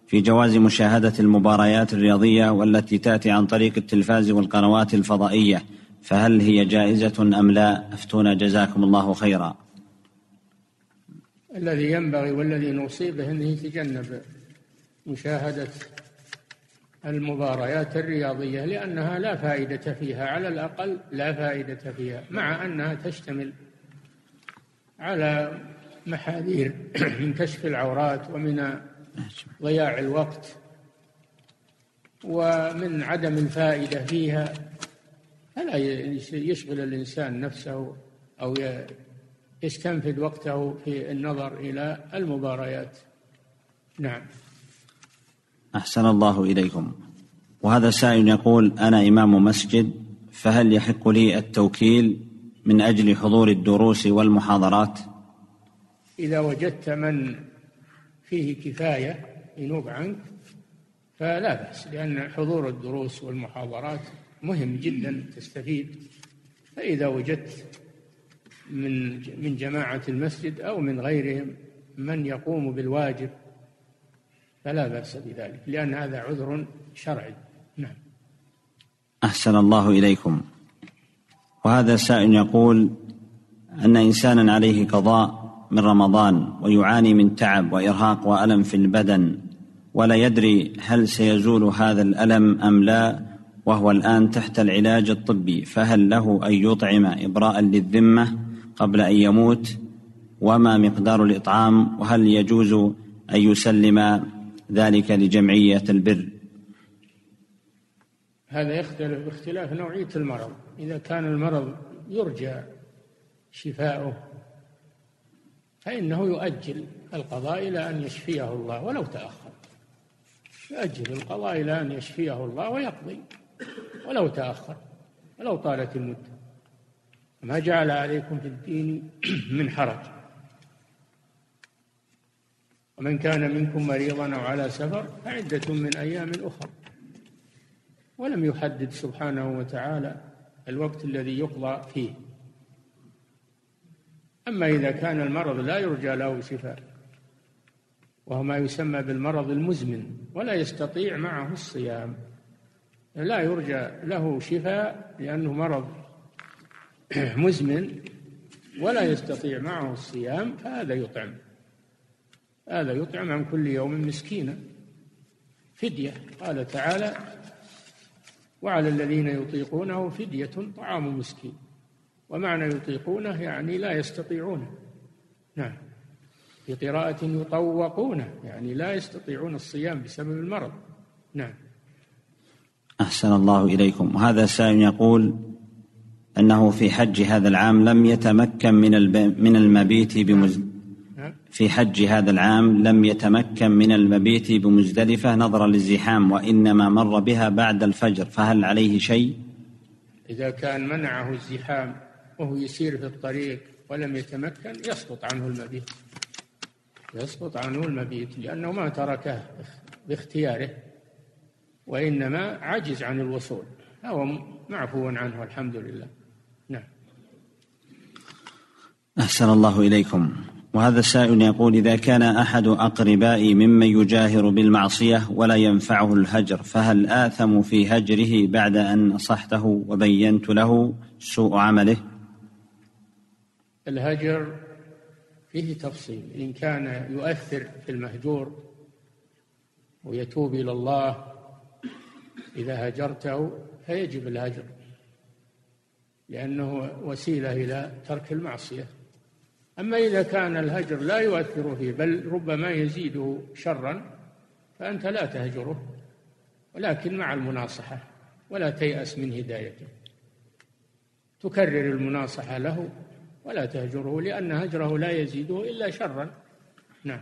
[SPEAKER 3] في جواز مشاهدة المباريات الرياضية والتي تأتي عن طريق التلفاز والقنوات الفضائية. فهل هي جائزة أم لا؟ أفتونا. جزاكم الله خيرا.
[SPEAKER 2] الذي ينبغي والذي نصيبه أنه يتجنب مشاهدة المباريات الرياضية لأنها لا فائدة فيها على الأقل لا فائدة فيها مع أنها تشتمل على محاذير من كشف العورات ومن ضياع الوقت ومن عدم الفائدة فيها. فلا يشغل الإنسان نفسه أو يستنفد وقته في النظر إلى المباريات. نعم.
[SPEAKER 3] أحسن الله إليكم. وهذا سائل يقول أنا إمام مسجد فهل يحق لي التوكيل من أجل حضور الدروس والمحاضرات.
[SPEAKER 2] إذا وجدت من فيه كفاية ينوب عنك فلا بأس لأن حضور الدروس والمحاضرات مهم جدا تستفيد. فإذا وجدت من من جماعة المسجد أو من غيرهم من يقوم بالواجب فلا بأس بذلك لأن هذا عذر شرعي. نعم.
[SPEAKER 3] أحسن الله إليكم. وهذا سائل يقول أن إنسانا عليه قضاء من رمضان ويعاني من تعب وإرهاق وألم في البدن ولا يدري هل سيزول هذا الألم أم لا وهو الآن تحت العلاج الطبي فهل له أن يطعم إبراء للذمة قبل أن يموت؟ وما مقدار الإطعام؟ وهل يجوز أن يسلم ذلك لجمعية البر؟
[SPEAKER 2] هذا يختلف باختلاف نوعية المرض. إذا كان المرض يرجى شفاؤه فإنه يؤجل القضاء إلى أن يشفيه الله ولو تأخر. يؤجل القضاء إلى أن يشفيه الله ويقضي ولو تأخر ولو طالت المدة. ما جعل عليكم في الدين من حرج. ومن كان منكم مريضا أو على سفر فعدة من أيام أخرى ولم يحدد سبحانه وتعالى الوقت الذي يقضى فيه. أما إذا كان المرض لا يرجى له شفاء وهو ما يسمى بالمرض المزمن ولا يستطيع معه الصيام لا يرجى له شفاء لأنه مرض مزمن ولا يستطيع معه الصيام فهذا يطعم. هذا يطعم عن كل يوم مسكينا فدية. قال تعالى وعلى الذين يطيقونه فدية طعام مسكين. ومعنى يطيقونه يعني لا يستطيعونه. نعم. في قراءة يطوقونه يعني لا يستطيعون الصيام بسبب المرض. نعم.
[SPEAKER 3] أحسن الله إليكم. وهذا سائل يقول أنه في حج هذا العام لم يتمكن من من المبيت بمز في حج هذا العام لم يتمكن من المبيت بمزدلفة نظرا للزحام وإنما مر بها بعد الفجر فهل عليه شيء؟
[SPEAKER 2] إذا كان منعه الزحام وهو يسير في الطريق ولم يتمكن يسقط عنه المبيت. يسقط عنه المبيت لأنه ما تركه باختياره وإنما عجز عن الوصول. هو معفو عنه الحمد لله. نعم.
[SPEAKER 3] أحسن الله إليكم. وهذا السائل يقول إذا كان أحد أقربائي ممن يجاهر بالمعصية ولا ينفعه الهجر فهل آثم في هجره بعد أن نصحته وبينت له سوء عمله؟
[SPEAKER 2] الهجر فيه تفصيل إن كان يؤثر في المهجور ويتوب إلى الله إذا هجرته فيجب الهجر لأنه وسيلة إلى ترك المعصية. أما إذا كان الهجر لا يؤثر فيه بل ربما يزيده شرا فأنت لا تهجره ولكن مع المناصحة ولا تيأس من هدايته. تكرر المناصحة له ولا تهجره لأن هجره لا يزيده إلا شرا. نعم.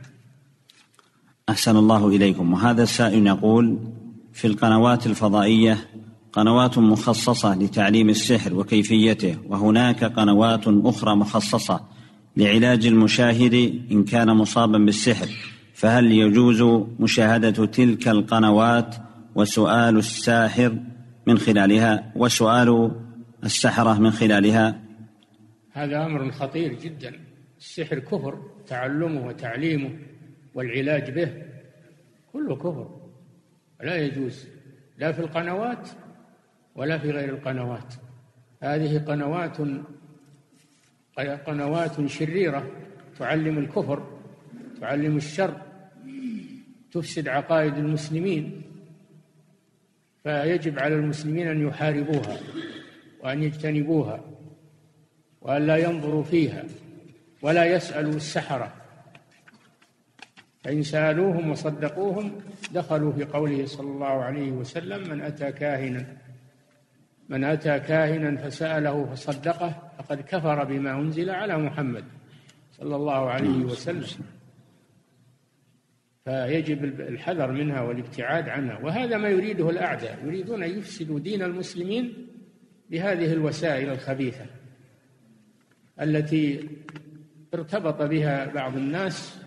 [SPEAKER 3] أحسن الله إليكم. وهذا السائل يقول في القنوات الفضائية قنوات مخصصة لتعليم السحر وكيفيته وهناك قنوات أخرى مخصصة لعلاج المشاهد إن كان مصابا بالسحر فهل يجوز مشاهدة تلك القنوات وسؤال الساحر من خلالها؟ وسؤال السحرة من خلالها؟
[SPEAKER 2] هذا أمر خطير جدا. السحر كفر تعلمه وتعليمه والعلاج به كله كفر. لا يجوز لا في القنوات ولا في غير القنوات. هذه قنوات قنوات شريرة تعلم الكفر تعلم الشر تفسد عقائد المسلمين فيجب على المسلمين أن يحاربوها وأن يجتنبوها وأن لا ينظروا فيها ولا يسألوا السحرة. فإن سألوهم وصدقوهم دخلوا في قوله صلى الله عليه وسلم من أتى كاهنا من أتى كاهنا فسأله فصدقه فقد كفر بما أنزل على محمد صلى الله عليه وسلم. فيجب الحذر منها والابتعاد عنها. وهذا ما يريده الأعداء. يريدون أن يفسدوا دين المسلمين بهذه الوسائل الخبيثة التي ارتبط بها بعض الناس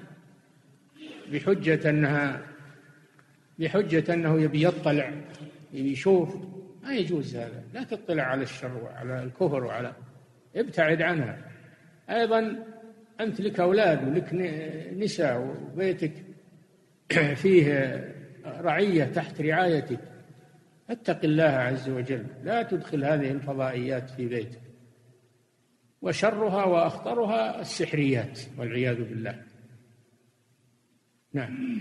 [SPEAKER 2] بحجة أنها بحجة أنه يبي يطلع يبي يشوف. ما يجوز هذا. لا تطلع على الشر وعلى الكفر وعلى ابتعد عنها. أيضا أنت لك أولاد ولك نساء وبيتك فيه رعية تحت رعايتك اتق الله عز وجل. لا تدخل هذه الفضائيات في بيتك. وشرها وأخطرها السحريات والعياذ بالله. نعم.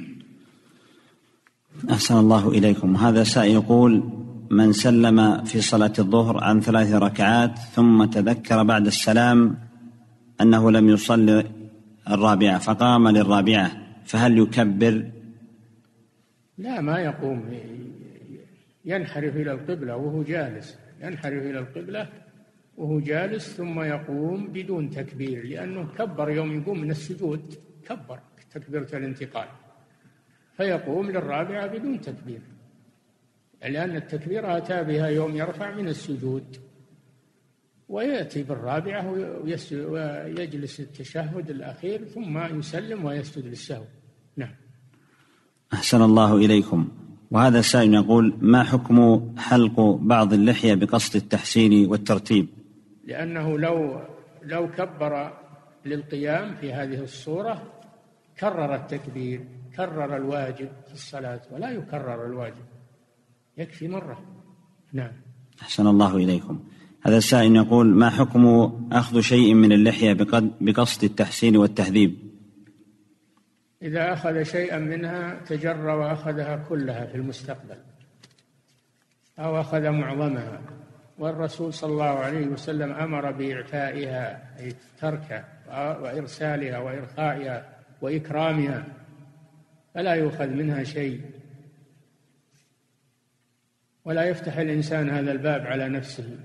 [SPEAKER 3] أحسن الله إليكم. هذا سائل يقول من سلم في صلاة الظهر عن ثلاث ركعات ثم تذكر بعد السلام أنه لم يصلي الرابعة فقام للرابعة فهل يكبر؟
[SPEAKER 2] لا ما يقوم. ينحرف إلى القبلة وهو جالس. ينحرف إلى القبلة وهو جالس ثم يقوم بدون تكبير لأنه كبر يوم يقوم من السجود. كبر تكبيرة الانتقال. فيقوم للرابعة بدون تكبير. لأن التكبير أتى بها يوم يرفع من السجود ويأتي بالرابعة ويجلس التشهد الأخير ثم يسلم ويسجد للسهو. نعم.
[SPEAKER 3] أحسن الله إليكم. وهذا السائل يقول ما حكم حلق بعض اللحية بقصد التحسين والترتيب؟
[SPEAKER 2] لأنه لو لو كبر للقيام في هذه الصورة كرر التكبير كرر الواجب في الصلاة ولا يكرر الواجب. يكفي مرة. نعم.
[SPEAKER 3] أحسن الله إليكم. هذا السائل يقول ما حكم أخذ شيء من اللحية بقصد التحسين والتهذيب؟
[SPEAKER 2] إذا أخذ شيئا منها تجرى وأخذها كلها في المستقبل أو أخذ معظمها. والرسول صلى الله عليه وسلم أمر بإعفائها أي تركها وإرسالها وإرخائها وإكرامها. فلا يؤخذ منها شيء. ولا يفتح الإنسان هذا الباب على نفسه.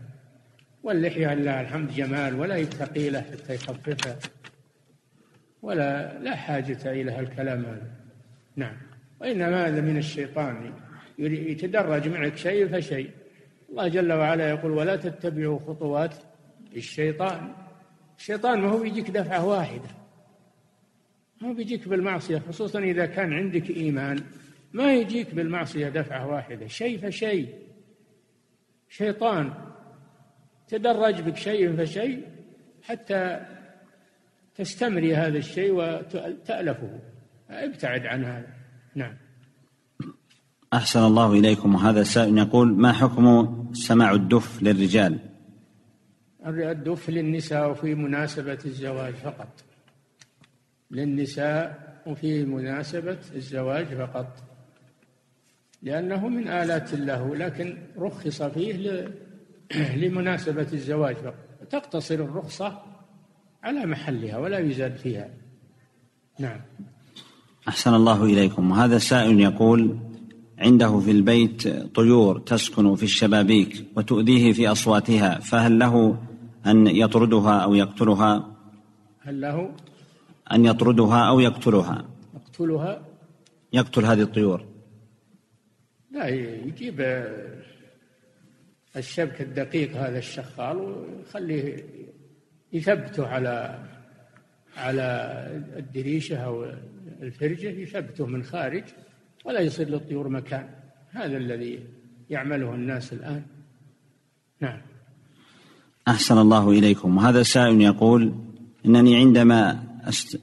[SPEAKER 2] واللحية لله الحمد جمال ولا يتقي له حتى يخففها ولا لا حاجة إلى الكلام هذا. نعم. وإنما هذا من الشيطان. يتدرج معك شيء فشيء. الله جل وعلا يقول ولا تتبعوا خطوات الشيطان. الشيطان ما هو بيجيك دفعة واحدة. ما هو بيجيك بالمعصية خصوصا إذا كان عندك إيمان. ما يجيك بالمعصية دفعة واحدة شيء فشيء. شيطان تدرج بك شيء فشيء حتى تستمري هذا الشيء وتألفه. ابتعد عن هذا. نعم.
[SPEAKER 3] أحسن الله إليكم. وهذا السائل يقول ما حكم سماع الدف للرجال؟
[SPEAKER 2] الدف للنساء وفي مناسبة الزواج فقط. للنساء وفي مناسبة الزواج فقط. لأنه من آلات الله لكن رخص فيه لمناسبة الزواج تقتصر الرخصة على محلها ولا يزاد فيها. نعم.
[SPEAKER 3] أحسن الله إليكم. وهذا سائل يقول عنده في البيت طيور تسكن في الشبابيك وتؤذيه في أصواتها فهل له أن يطردها أو يقتلها؟
[SPEAKER 2] هل له؟
[SPEAKER 3] أن يطردها أو يقتلها؟
[SPEAKER 2] يقتلها.
[SPEAKER 3] يقتل هذه الطيور.
[SPEAKER 2] لا يجيب الشبك الدقيق هذا الشخال ويخليه يثبته على على الدريشة أو الفرجة يثبته من خارج ولا يصير للطيور مكان. هذا الذي يعمله الناس الآن. نعم.
[SPEAKER 3] أحسن الله إليكم. وهذا سائل يقول إنني عندما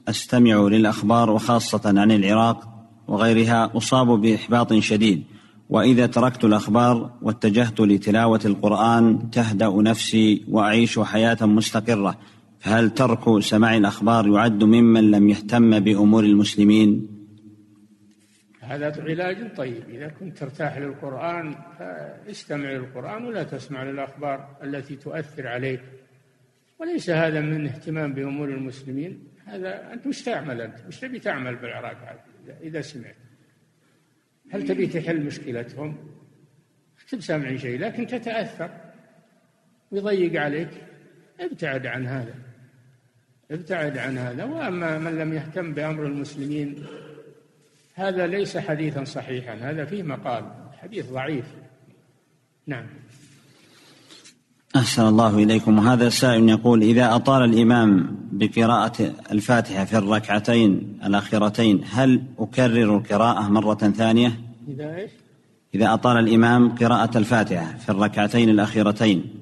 [SPEAKER 3] أستمع للأخبار وخاصة عن العراق وغيرها أصاب بإحباط شديد. وإذا تركت الأخبار واتجهت لتلاوة القرآن تهدأ نفسي وأعيش حياة مستقرة. فهل ترك سماع الأخبار يعد ممن لم يهتم بأمور المسلمين؟
[SPEAKER 2] هذا علاج طيب. إذا كنت ترتاح للقرآن فاستمع للقرآن ولا تسمع للأخبار التي تؤثر عليك. وليس هذا من اهتمام بأمور المسلمين. هذا أنت وش تعمل أنت. وش تبي تعمل بالعراق إذا سمعت. هل تبي تحل مشكلتهم؟ تبي سامعين شيء لكن تتأثر. ويضيق عليك. ابتعد عن هذا. ابتعد عن هذا. وأما من لم يهتم بأمر المسلمين هذا ليس حديثا صحيحا. هذا فيه مقال. حديث ضعيف. نعم.
[SPEAKER 3] أحسن الله إليكم وهذا سائل يقول إذا أطال الإمام بقراءة الفاتحة في الركعتين الأخيرتين هل أكرر القراءة مرة ثانية؟
[SPEAKER 2] إذا إيش؟
[SPEAKER 3] إذا أطال الإمام قراءة الفاتحة في الركعتين الأخيرتين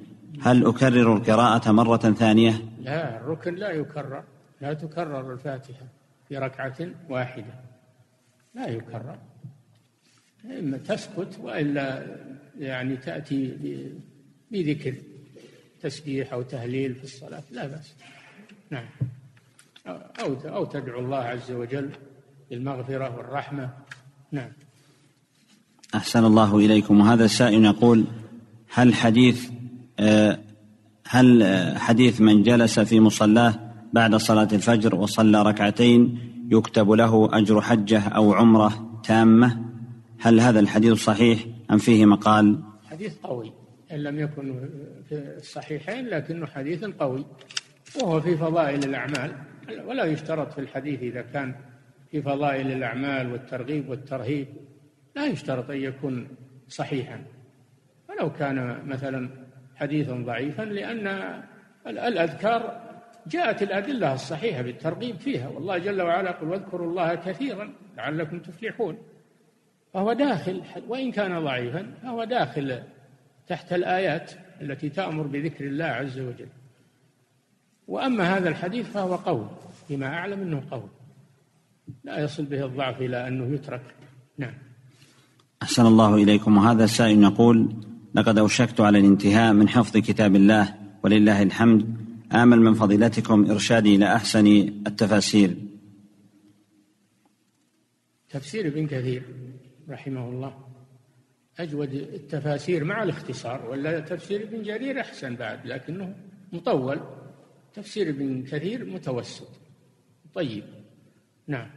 [SPEAKER 3] هل أكرر القراءة مرة ثانية؟
[SPEAKER 2] لا الركن لا يكرر لا تكرر الفاتحة في ركعة واحدة لا يكرر إما تسكت وإلا يعني تأتي بذكر تسبيح أو تهليل في الصلاة لا بأس. نعم. أو أو تدعو الله عز وجل بالمغفرة والرحمة. نعم.
[SPEAKER 3] أحسن الله إليكم. وهذا السائل يقول هل حديث آه، هل حديث من جلس في مصلاه بعد صلاة الفجر وصلى ركعتين يكتب له أجر حجة أو عمرة تامة؟ هل هذا الحديث صحيح أم فيه مقال؟
[SPEAKER 2] حديث قوي إن لم يكن في الصحيحين لكنه حديث قوي وهو في فضائل الأعمال ولا يشترط في الحديث إذا كان في فضائل الأعمال والترغيب والترهيب لا يشترط أن يكون صحيحا. ولو كان مثلا حديثا ضعيفا لأن الأذكار جاءت الأدلة الصحيحة بالترغيب فيها. والله جل وعلا يقول واذكروا الله كثيرا لعلكم تفلحون. فهو داخل وإن كان ضعيفا فهو داخل تحت الآيات التي تأمر بذكر الله عز وجل. وأما هذا الحديث فهو قول فيما أعلم أنه قول. لا يصل به الضعف إلى أنه يترك. نعم.
[SPEAKER 3] أحسن الله إليكم. وهذا السائل يقول لقد أوشكت على الانتهاء من حفظ كتاب الله ولله الحمد آمل من فضيلتكم إرشادي إلى أحسن التفاسير.
[SPEAKER 2] تفسير ابن كثير رحمه الله. أجود التفاسير مع الاختصار ولا تفسير ابن جرير أحسن بعد لكنه مطول. تفسير ابن كثير متوسط. طيب. نعم.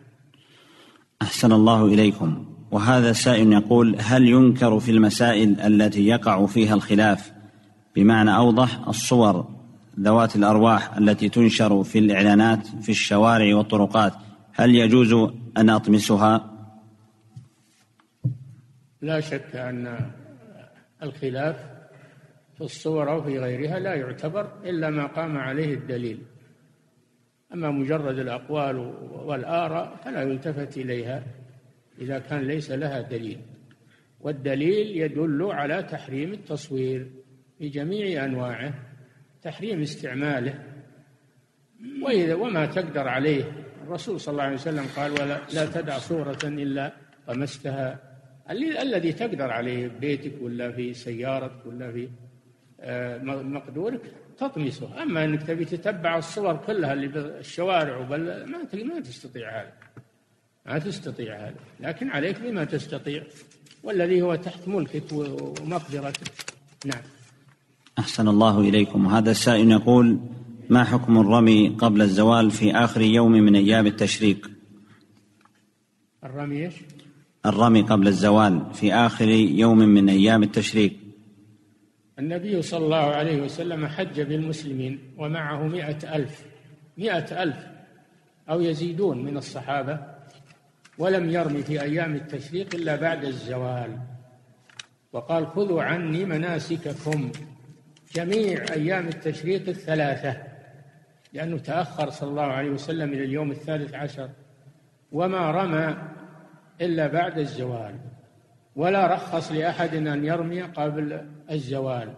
[SPEAKER 3] أحسن الله إليكم. وهذا سائل يقول هل ينكر في المسائل التي يقع فيها الخلاف؟ بمعنى أوضح الصور ذوات الأرواح التي تنشر في الإعلانات في الشوارع والطرقات هل يجوز أن أطمسها؟
[SPEAKER 2] لا شك أن الخلاف في الصور أو في غيرها لا يعتبر إلا ما قام عليه الدليل. أما مجرد الأقوال والآراء فلا يلتفت إليها إذا كان ليس لها دليل. والدليل يدل على تحريم التصوير بجميع أنواعه تحريم استعماله وإذا وما تقدر عليه. الرسول صلى الله عليه وسلم قال ولا لا تدع صورة إلا طمستها الذي تقدر عليه بيتك ولا في سيارتك ولا في آه، مقدورك تطمسه. أما إنك تبي تتبع الصور كلها اللي بالشوارع وبل ما ما تستطيع هذا. ما تستطيع هذا. لكن عليك بما تستطيع والذي هو تحت ملكك ومقدرتك. نعم.
[SPEAKER 3] أحسن الله إليكم. هذا السائل يقول ما حكم الرمي قبل الزوال في آخر يوم من أيام التشريق؟
[SPEAKER 2] الرمي إيش؟
[SPEAKER 3] الرمي قبل الزوال في آخر يوم من أيام التشريق.
[SPEAKER 2] النبي صلى الله عليه وسلم حج بالمسلمين ومعه مئة ألف مئة ألف أو يزيدون من الصحابة ولم يرمي في أيام التشريق إلا بعد الزوال. وقال خذوا عني مناسككم جميع أيام التشريق الثلاثة لأنه تأخر صلى الله عليه وسلم إلى اليوم الثالث عشر. وما رمى إلا بعد الزوال. ولا رخص لأحد أن يرمي قبل الزوال.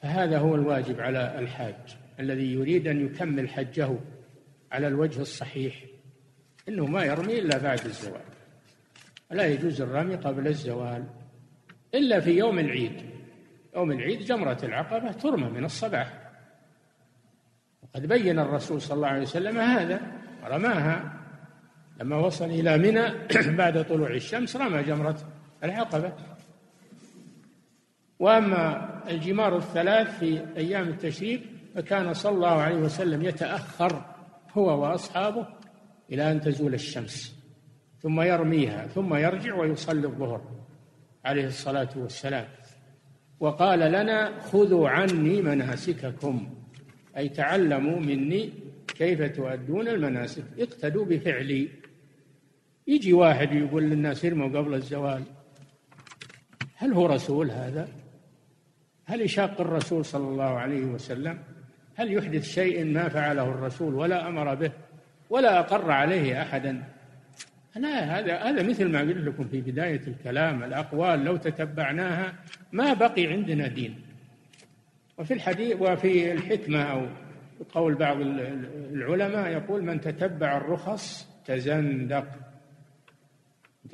[SPEAKER 2] فهذا هو الواجب على الحاج الذي يريد أن يكمل حجه على الوجه الصحيح. إنه ما يرمي إلا بعد الزوال. لا يجوز الرمي قبل الزوال. إلا في يوم العيد. يوم العيد جمرة العقبة ترمى من الصباح. وقد بين الرسول صلى الله عليه وسلم هذا رماها لما وصل إلى منى بعد طلوع الشمس رمى جمرة العقبة. وأما الجمار الثلاث في أيام التشريق فكان صلى الله عليه وسلم يتأخر هو وأصحابه إلى أن تزول الشمس ثم يرميها ثم يرجع ويصلي الظهر عليه الصلاة والسلام. وقال لنا خذوا عني مناسككم أي تعلموا مني كيف تؤدون المناسك اقتدوا بفعلي. يجي واحد يقول للناس ارموا قبل الزوال هل هو رسول هذا؟ هل يشاق الرسول صلى الله عليه وسلم؟ هل يحدث شيء ما فعله الرسول ولا أمر به ولا أقر عليه أحدا؟ لا هذا هذا مثل ما قلت لكم في بداية الكلام الأقوال لو تتبعناها ما بقي عندنا دين. وفي الحديث وفي الحكمة أو قول بعض العلماء يقول من تتبع الرخص تزندق.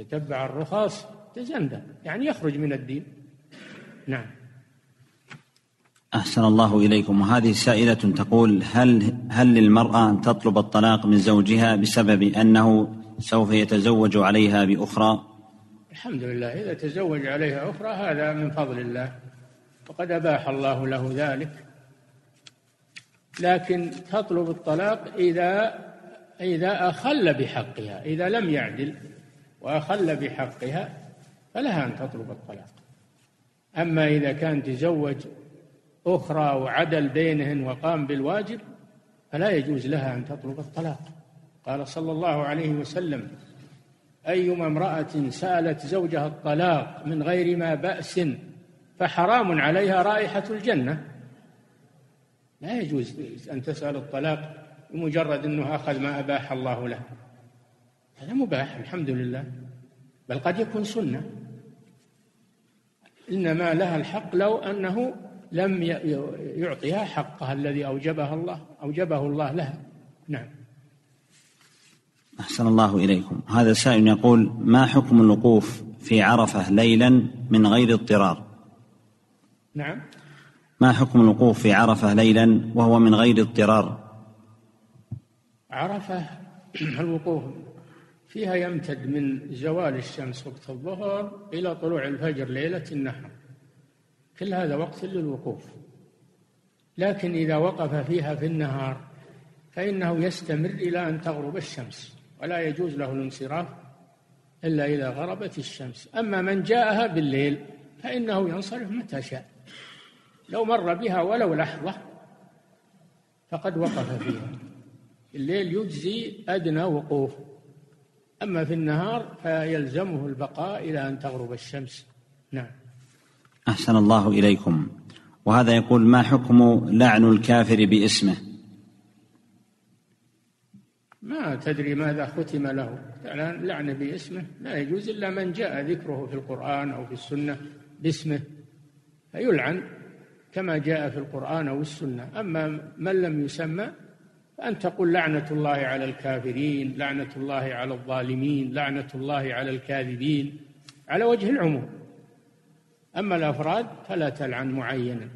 [SPEAKER 2] تتبع الرخص تزندق يعني يخرج من الدين. نعم.
[SPEAKER 3] أحسن الله إليكم. وهذه سائلة تقول هل هل للمرأة أن تطلب الطلاق من زوجها بسبب أنه سوف يتزوج عليها بأخرى؟
[SPEAKER 2] الحمد لله إذا تزوج عليها أخرى هذا من فضل الله. وقد أباح الله له ذلك. لكن تطلب الطلاق إذا إذا أخل بحقها إذا لم يعدل. وأخل بحقها فلها أن تطلب الطلاق. أما إذا كان تزوج أخرى وعدل بينهن وقام بالواجب فلا يجوز لها أن تطلب الطلاق. قال صلى الله عليه وسلم أيما امرأة سألت زوجها الطلاق من غير ما بأس فحرام عليها رائحة الجنة. لا يجوز أن تسأل الطلاق بمجرد أنه أخذ ما أباح الله له. هذا مباح الحمد لله. بل قد يكون سنة. إنما لها الحق لو أنه لم يعطيها حقها الذي أوجبها الله أوجبه الله لها. نعم.
[SPEAKER 3] أحسن الله إليكم. هذا سائل يقول ما حكم الوقوف في عرفة ليلا من غير اضطرار؟
[SPEAKER 2] نعم.
[SPEAKER 3] ما حكم الوقوف في عرفة ليلا وهو من غير اضطرار؟
[SPEAKER 2] عرفة الوقوف. فيها يمتد من زوال الشمس وقت الظهر إلى طلوع الفجر ليلة النحر. كل هذا وقت للوقوف. لكن إذا وقف فيها في النهار فإنه يستمر إلى أن تغرب الشمس ولا يجوز له الانصراف إلا إذا غربت الشمس. أما من جاءها بالليل فإنه ينصرف متى شاء. لو مر بها ولو لحظة فقد وقف فيها. الليل يجزي أدنى وقوف أما في النهار فيلزمه البقاء إلى أن تغرب الشمس. نعم.
[SPEAKER 3] أحسن الله إليكم. وهذا يقول ما حكم لعن الكافر باسمه؟
[SPEAKER 2] ما تدري ماذا ختم له. لعن باسمه. لا يجوز إلا من جاء ذكره في القرآن أو في السنة باسمه. فيلعن كما جاء في القرآن أو السنة. أما من لم يسمى فأن تقول لعنة الله على الكافرين لعنة الله على الظالمين لعنة الله على الكاذبين على وجه العموم. أما الأفراد فلا تلعن معينا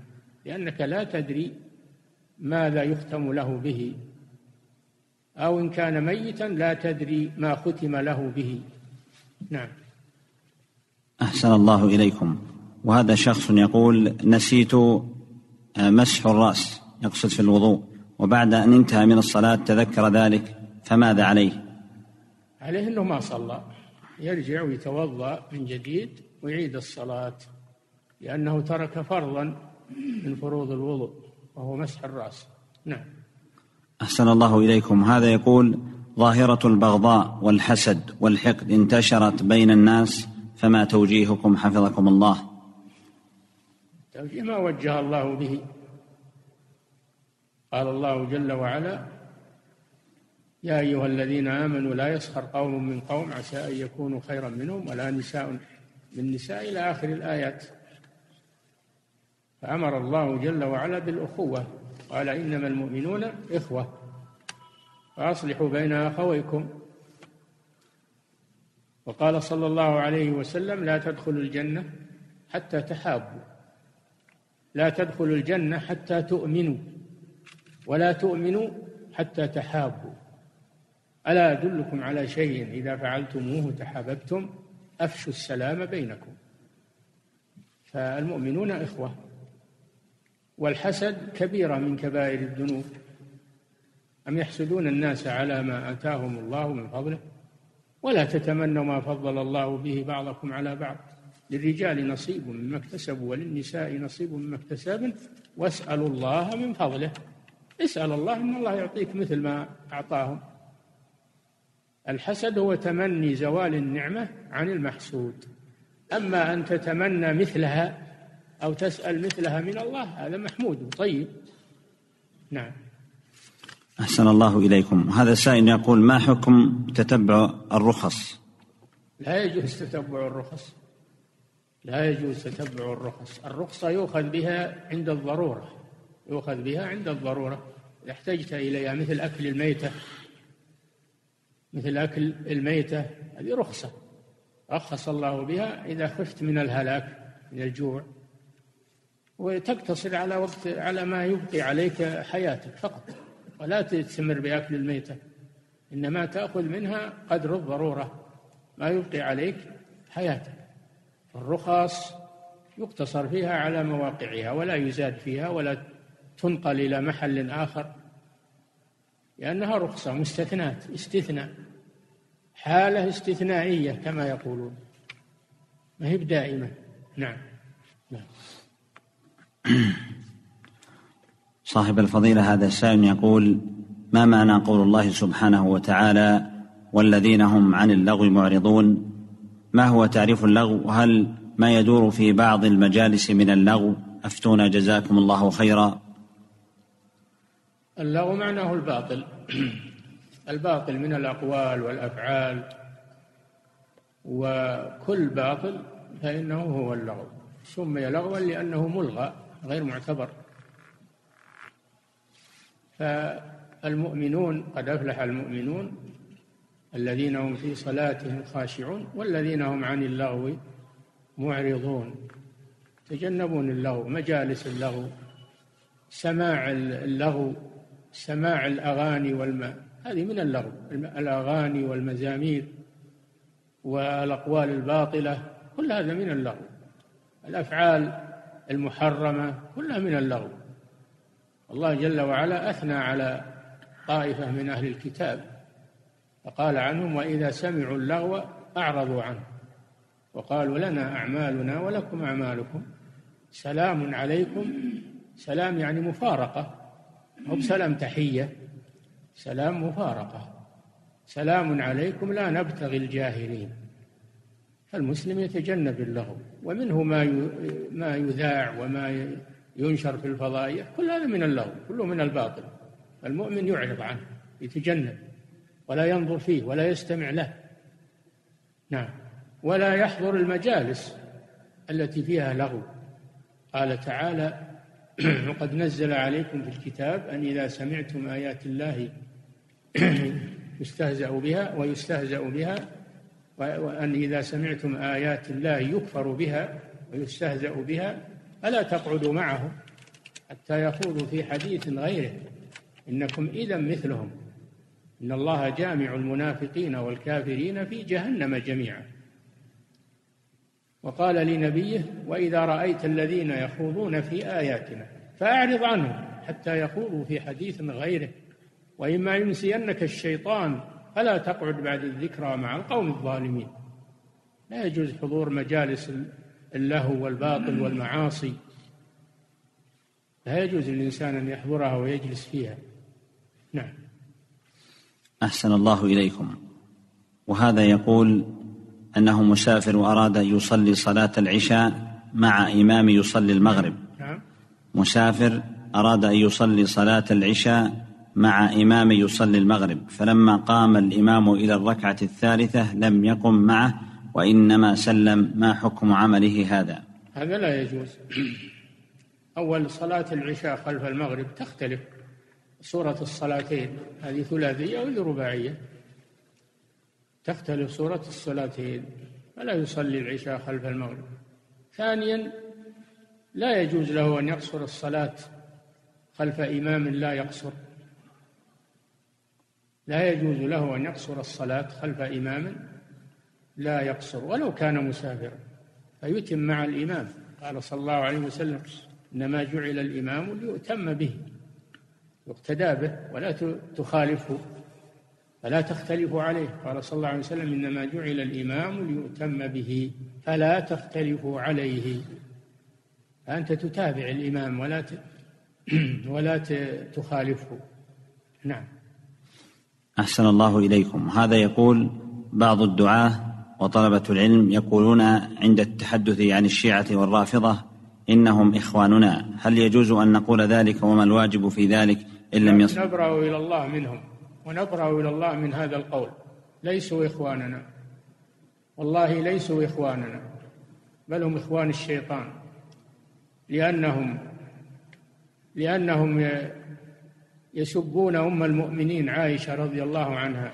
[SPEAKER 2] لأنك لا تدري ماذا يختم له به. أو إن كان ميتا لا تدري ما ختم له به. نعم.
[SPEAKER 3] أحسن الله إليكم. وهذا شخص يقول نسيت مسح الرأس يقصد في الوضوء. وبعد أن انتهى من الصلاة تذكر ذلك فماذا عليه؟
[SPEAKER 2] عليه أنه ما صلى يرجع ويتوضأ من جديد ويعيد الصلاة لأنه ترك فرضا من فروض الوضوء وهو مسح الرأس. نعم.
[SPEAKER 3] أحسن الله إليكم. هذا يقول ظاهرة البغضاء والحسد والحقد انتشرت بين الناس فما توجيهكم حفظكم الله؟
[SPEAKER 2] توجيه ما وجه الله به. قال الله جل وعلا يا أيها الذين آمنوا لا يسخر قوم من قوم عسى أن يكونوا خيرا منهم ولا نساء من نساء إلى آخر الآيات. فأمر الله جل وعلا بالأخوة. قال إنما المؤمنون إخوة. فأصلحوا بين أخويكم. وقال صلى الله عليه وسلم لا تدخلوا الجنة حتى تحابوا. لا تدخلوا الجنة حتى تؤمنوا. ولا تؤمنوا حتى تحابوا. ألا أدلكم على شيء إذا فعلتموه تحاببتم؟ أفشوا السلام بينكم. فالمؤمنون إخوة والحسد كبيرة من كبائر الذنوب. أم يحسدون الناس على ما آتاهم الله من فضله؟ ولا تتمنوا ما فضل الله به بعضكم على بعض. للرجال نصيب مما اكتسبوا وللنساء نصيب مما اكتسبن. واسألوا الله من فضله. اسأل الله إن الله يعطيك مثل ما أعطاهم. الحسد هو تمني زوال النعمة عن المحسود. أما أن تتمنى مثلها أو تسأل مثلها من الله هذا محمود طيب. نعم.
[SPEAKER 3] أحسن الله إليكم. هذا سائل يقول ما حكم تتبع الرخص؟
[SPEAKER 2] لا يجوز تتبع الرخص. لا يجوز تتبع الرخص. الرخصة يؤخذ بها عند الضرورة. يؤخذ بها عند الضرورة. إذا احتجت إليها مثل أكل الميتة. مثل أكل الميتة. هذه رخصة. رخص الله بها إذا خفت من الهلاك من الجوع. وتقتصر على وقت على ما يبقي عليك حياتك فقط. ولا تستمر بأكل الميتة. إنما تأخذ منها قدر الضرورة. ما يبقي عليك حياتك. الرخص يقتصر فيها على مواقعها ولا يزاد فيها ولا تنقل إلى محل آخر لأنها رخصة مستثنات استثناء حالة استثنائية كما يقولون ما هي بدائمة. نعم. نعم.
[SPEAKER 3] صاحب الفضيلة هذا السائل يقول ما معنى قول الله سبحانه وتعالى والذين هم عن اللغو معرضون؟ ما هو تعريف اللغو؟ وهل ما يدور في بعض المجالس من اللغو؟ أفتونا جزاكم الله خيرا.
[SPEAKER 2] اللغو معناه الباطل. الباطل من الأقوال والأفعال. وكل باطل فإنه هو اللغو. سمي لغوا لأنه ملغى غير معتبر. فالمؤمنون قد أفلح المؤمنون الذين هم في صلاتهم خاشعون والذين هم عن اللغو معرضون. تجنبون اللغو مجالس اللغو سماع اللغو سماع الأغاني والم هذه من اللغو. الأغاني والمزامير والأقوال الباطلة كل هذا من اللغو. الأفعال المحرمة كلها من اللغو. الله جل وعلا أثنى على طائفة من أهل الكتاب فقال عنهم وإذا سمعوا اللغو أعرضوا عنه. وقالوا لنا أعمالنا ولكم أعمالكم. سلام عليكم. سلام يعني مفارقة. أو سلام تحية سلام مفارقة. سلام عليكم لا نبتغي الجاهلين. فالمسلم يتجنب اللغو ومنه ما ما يذاع وما ينشر في الفضائية كل هذا من اللغو كله من الباطل. المؤمن يعرض عنه يتجنب ولا ينظر فيه ولا يستمع له. نعم. ولا يحضر المجالس التي فيها لغو. قال تعالى وقد نزل عليكم في الكتاب أن إذا سمعتم آيات الله يستهزأ بها ويستهزأ بها وأن إذا سمعتم آيات الله يكفر بها ويستهزأ بها فلا تقعدوا معهم حتى يخوضوا في حديث غيره. إنكم إذا مثلهم. إن الله جامع المنافقين والكافرين في جهنم جميعا. وقال لنبيه وإذا رأيت الذين يخوضون في آياتنا فأعرض عنهم حتى يخوضوا في حديث غيره. وإما ينسينك الشيطان فلا تقعد بعد الذكرى مع القوم الظالمين. لا يجوز حضور مجالس اللهو والباطل والمعاصي. لا يجوز للإنسان أن يحضرها ويجلس فيها. نعم.
[SPEAKER 3] أحسن الله إليكم. وهذا يقول أنه مسافر وأراد أن يصلي صلاة العشاء مع إمام يصلي المغرب.
[SPEAKER 2] نعم.
[SPEAKER 3] مسافر أراد أن يصلي صلاة العشاء مع إمام يصلي المغرب. فلما قام الإمام إلى الركعة الثالثة لم يقم معه وإنما سلم ما حكم عمله هذا.
[SPEAKER 2] هذا لا يجوز. أول صلاة العشاء خلف المغرب تختلف صورة الصلاتين هذه ثلاثية وهذه رباعية؟ تختلف صورة الصلاتين فلا يصلي العشاء خلف المغرب. ثانيا لا يجوز له أن يقصر الصلاة خلف إمام لا يقصر. لا يجوز له أن يقصر الصلاة خلف إمام لا يقصر ولو كان مسافرا. فيتم مع الإمام. قال صلى الله عليه وسلم إنما جعل الإمام ليؤتم به يقتدى به ولا تخالفه. فلا تختلفوا عليه. قال صلى الله عليه وسلم إنما جعل الإمام ليؤتم به. فلا تختلفوا عليه. فأنت تتابع الإمام ولا ت... ولا تخالفه. نعم.
[SPEAKER 3] أحسن الله إليكم. هذا يقول بعض الدعاة وطلبة العلم يقولون عند التحدث عن الشيعة والرافضة إنهم إخواننا. هل يجوز أن نقول ذلك وما الواجب في ذلك إن لم يصل؟
[SPEAKER 2] نبرأ إلى الله منهم. ونبرأ إلى الله من هذا القول. ليسوا إخواننا. والله ليسوا إخواننا بل هم إخوان الشيطان. لأنهم لأنهم يسبون أم المؤمنين عائشة رضي الله عنها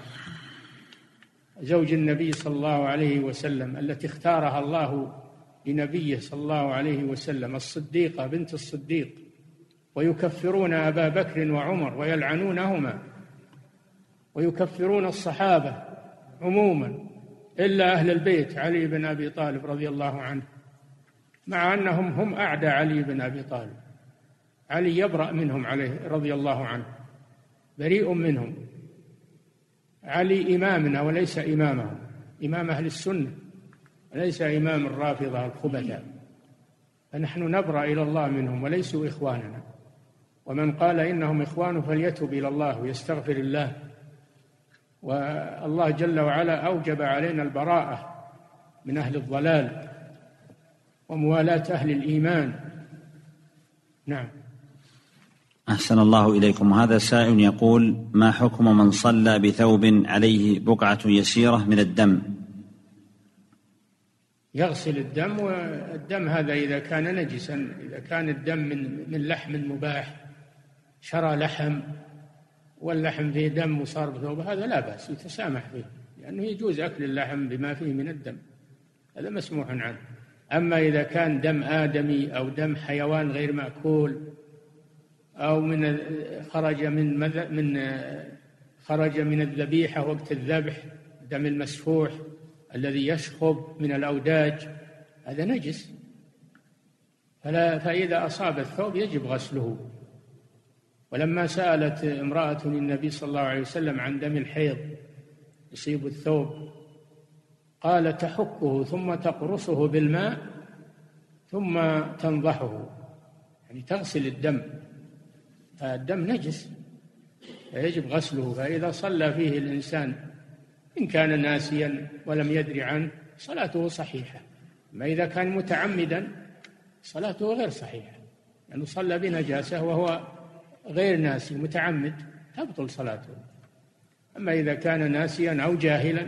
[SPEAKER 2] زوج النبي صلى الله عليه وسلم التي اختارها الله لنبيه صلى الله عليه وسلم الصديقة بنت الصديق ويكفرون أبا بكر وعمر ويلعنونهما. ويكفرون الصحابة عموما إلا أهل البيت علي بن أبي طالب رضي الله عنه مع أنهم هم أعدى علي بن أبي طالب. علي يبرأ منهم عليه رضي الله عنه بريء منهم. علي إمامنا وليس إمامهم إمام أهل السنة وليس إمام الرافضة الخبثاء. فنحن نبرأ إلى الله منهم وليسوا إخواننا. ومن قال إنهم إخوان فليتب إلى الله ويستغفر الله. والله جل وعلا أوجب علينا البراءة من أهل الضلال وموالاة أهل الإيمان. نعم.
[SPEAKER 3] أحسن الله إليكم. هذا سائل يقول ما حكم من صلى بثوب عليه بقعة يسيرة من الدم؟
[SPEAKER 2] يغسل الدم والدم هذا إذا كان نجسا إذا كان الدم من من لحم مباح شرى لحم واللحم فيه دم وصار بثوب هذا لا بأس يتسامح فيه لأنه يجوز أكل اللحم بما فيه من الدم هذا مسموح عنه. أما إذا كان دم آدمي أو دم حيوان غير مأكول أو من خرج من من خرج من الذبيحة وقت الذبح دم المسفوح الذي يشخب من الأوداج هذا نجس. فلا فإذا أصاب الثوب يجب غسله. ولما سألت امرأة النبي صلى الله عليه وسلم عن دم الحيض يصيب الثوب قال تحكه ثم تقرصه بالماء ثم تنضحه يعني تغسل الدم. الدم نجس فيجب غسله. فإذا صلى فيه الإنسان إن كان ناسيا ولم يدري عنه صلاته صحيحة. أما إذا كان متعمدا صلاته غير صحيحة. لأنه يعني صلى بنجاسة وهو غير ناسي متعمد تبطل صلاته. أما إذا كان ناسيا أو جاهلا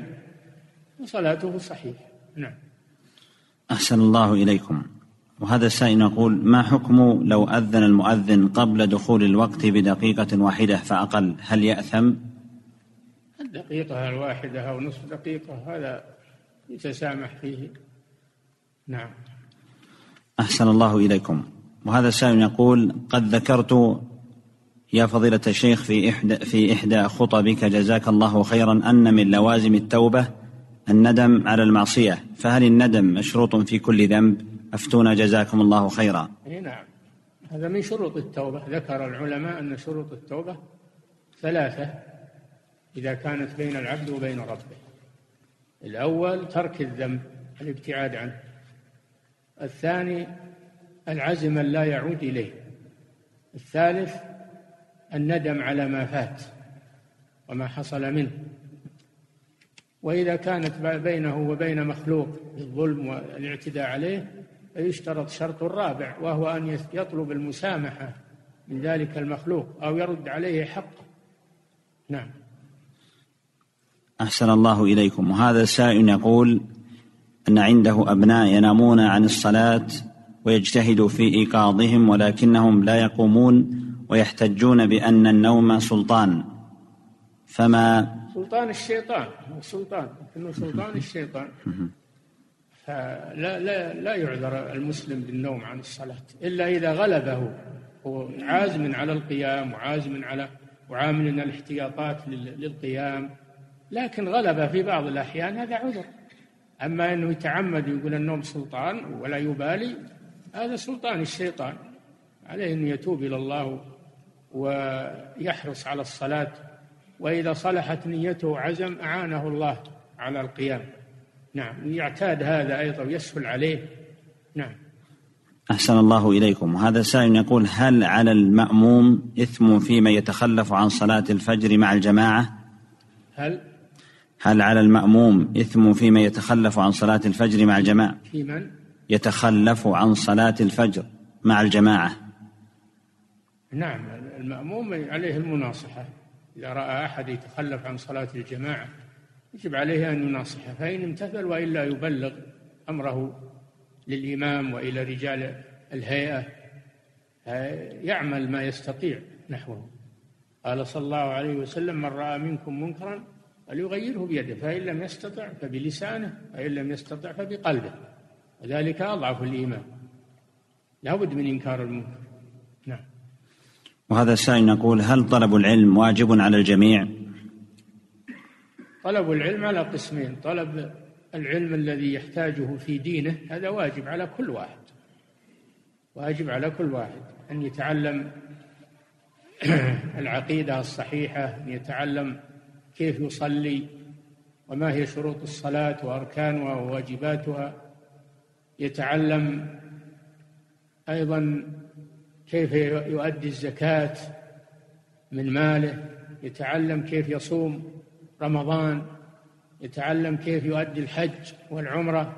[SPEAKER 2] فصلاته صحيحة نعم.
[SPEAKER 3] أحسن الله إليكم. وهذا السائل يقول ما حكم لو أذن المؤذن قبل دخول الوقت بدقيقة واحدة فأقل؟ هل يأثم؟
[SPEAKER 2] الدقيقة الواحدة أو نصف دقيقة هذا يتسامح فيه. نعم.
[SPEAKER 3] أحسن الله إليكم. وهذا السائل يقول قد ذكرت يا فضيلة الشيخ في إحدى في إحدى خطبك جزاك الله خيرا أن من لوازم التوبة الندم على المعصية. فهل الندم مشروط في كل ذنب؟ أفتونا جزاكم الله خيرا.
[SPEAKER 2] نعم. هذا من شروط التوبة. ذكر العلماء أن شروط التوبة ثلاثة إذا كانت بين العبد وبين ربه. الأول ترك الذنب الابتعاد عنه. الثاني العزم لا يعود إليه. الثالث الندم على ما فات وما حصل منه. وإذا كانت بينه وبين مخلوق الظلم والاعتداء عليه فيشترط شرط رابع وهو أن يطلب المسامحة من ذلك المخلوق أو يرد عليه حقه. نعم.
[SPEAKER 3] أحسن الله إليكم. وهذا سائل يقول أن عنده أبناء ينامون عن الصلاة ويجتهد في إيقاظهم ولكنهم لا يقومون ويحتجون بأن النوم سلطان. فما
[SPEAKER 2] سلطان الشيطان سلطان إنه سلطان الشيطان. فلا لا لا يعذر المسلم بالنوم عن الصلاة إلا إذا غلبه. هو عازم على القيام وعازم على وعامل الاحتياطات للقيام. لكن غلب في بعض الأحيان هذا عذر. أما أنه يتعمد يقول النوم سلطان ولا يبالي هذا سلطان الشيطان. عليه أن يتوب إلى الله ويحرص على الصلاة وإذا صلحت نيته عزم أعانه الله على القيام. نعم يعتاد هذا أيضا ويسهل عليه. نعم.
[SPEAKER 3] أحسن الله إليكم. وهذا سائل يقول هل على المأموم إثم فيما يتخلف عن صلاة الفجر مع الجماعة؟
[SPEAKER 2] هل؟
[SPEAKER 3] هل على المأموم إثم فيما يتخلف عن صلاة الفجر مع الجماعة؟
[SPEAKER 2] في من؟
[SPEAKER 3] يتخلف عن صلاة الفجر مع الجماعة.
[SPEAKER 2] نعم المأموم عليه المناصحة. إذا رأى أحد يتخلف عن صلاة الجماعة يجب عليه أن يناصحه فإن امتثل وإلا يبلغ أمره للإمام وإلى رجال الهيئة يعمل ما يستطيع نحوه. قال صلى الله عليه وسلم من رأى منكم منكرا فليغيره بيده فإن لم يستطع فبلسانه فإن لم يستطع فبقلبه وذلك أضعف الإيمان. لابد من إنكار المنكر.
[SPEAKER 3] وهذا السائل يقول هل طلب العلم واجب على الجميع؟
[SPEAKER 2] طلب العلم على قسمين طلب العلم الذي يحتاجه في دينه هذا واجب على كل واحد واجب على كل واحد أن يتعلم العقيدة الصحيحة أن يتعلم كيف يصلي وما هي شروط الصلاة وأركانها وواجباتها يتعلم أيضا كيف يؤدي الزكاة من ماله يتعلم كيف يصوم رمضان يتعلم كيف يؤدي الحج والعمرة.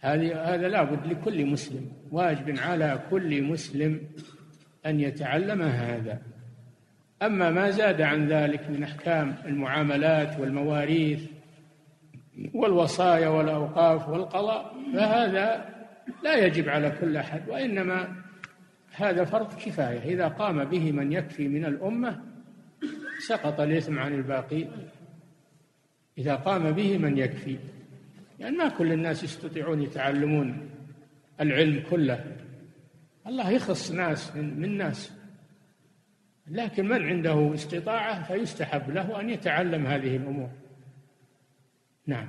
[SPEAKER 2] هذه هذا لابد لكل مسلم واجب على كل مسلم أن يتعلم هذا. أما ما زاد عن ذلك من أحكام المعاملات والمواريث والوصايا والأوقاف والقضاء فهذا لا يجب على كل أحد وإنما هذا فرض كفاية. إذا قام به من يكفي من الأمة سقط الإثم عن الباقي. إذا قام به من يكفي. يعني ما كل الناس يستطيعون يتعلمون العلم كله. الله يخص ناس من, من ناس. لكن من عنده استطاعة فيستحب له أن يتعلم هذه الأمور. نعم.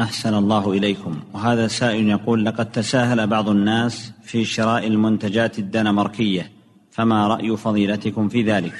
[SPEAKER 3] أحسن الله إليكم. وهذا سائل يقول لقد تساهل بعض الناس في شراء المنتجات الدنماركية فما رأي فضيلتكم في ذلك؟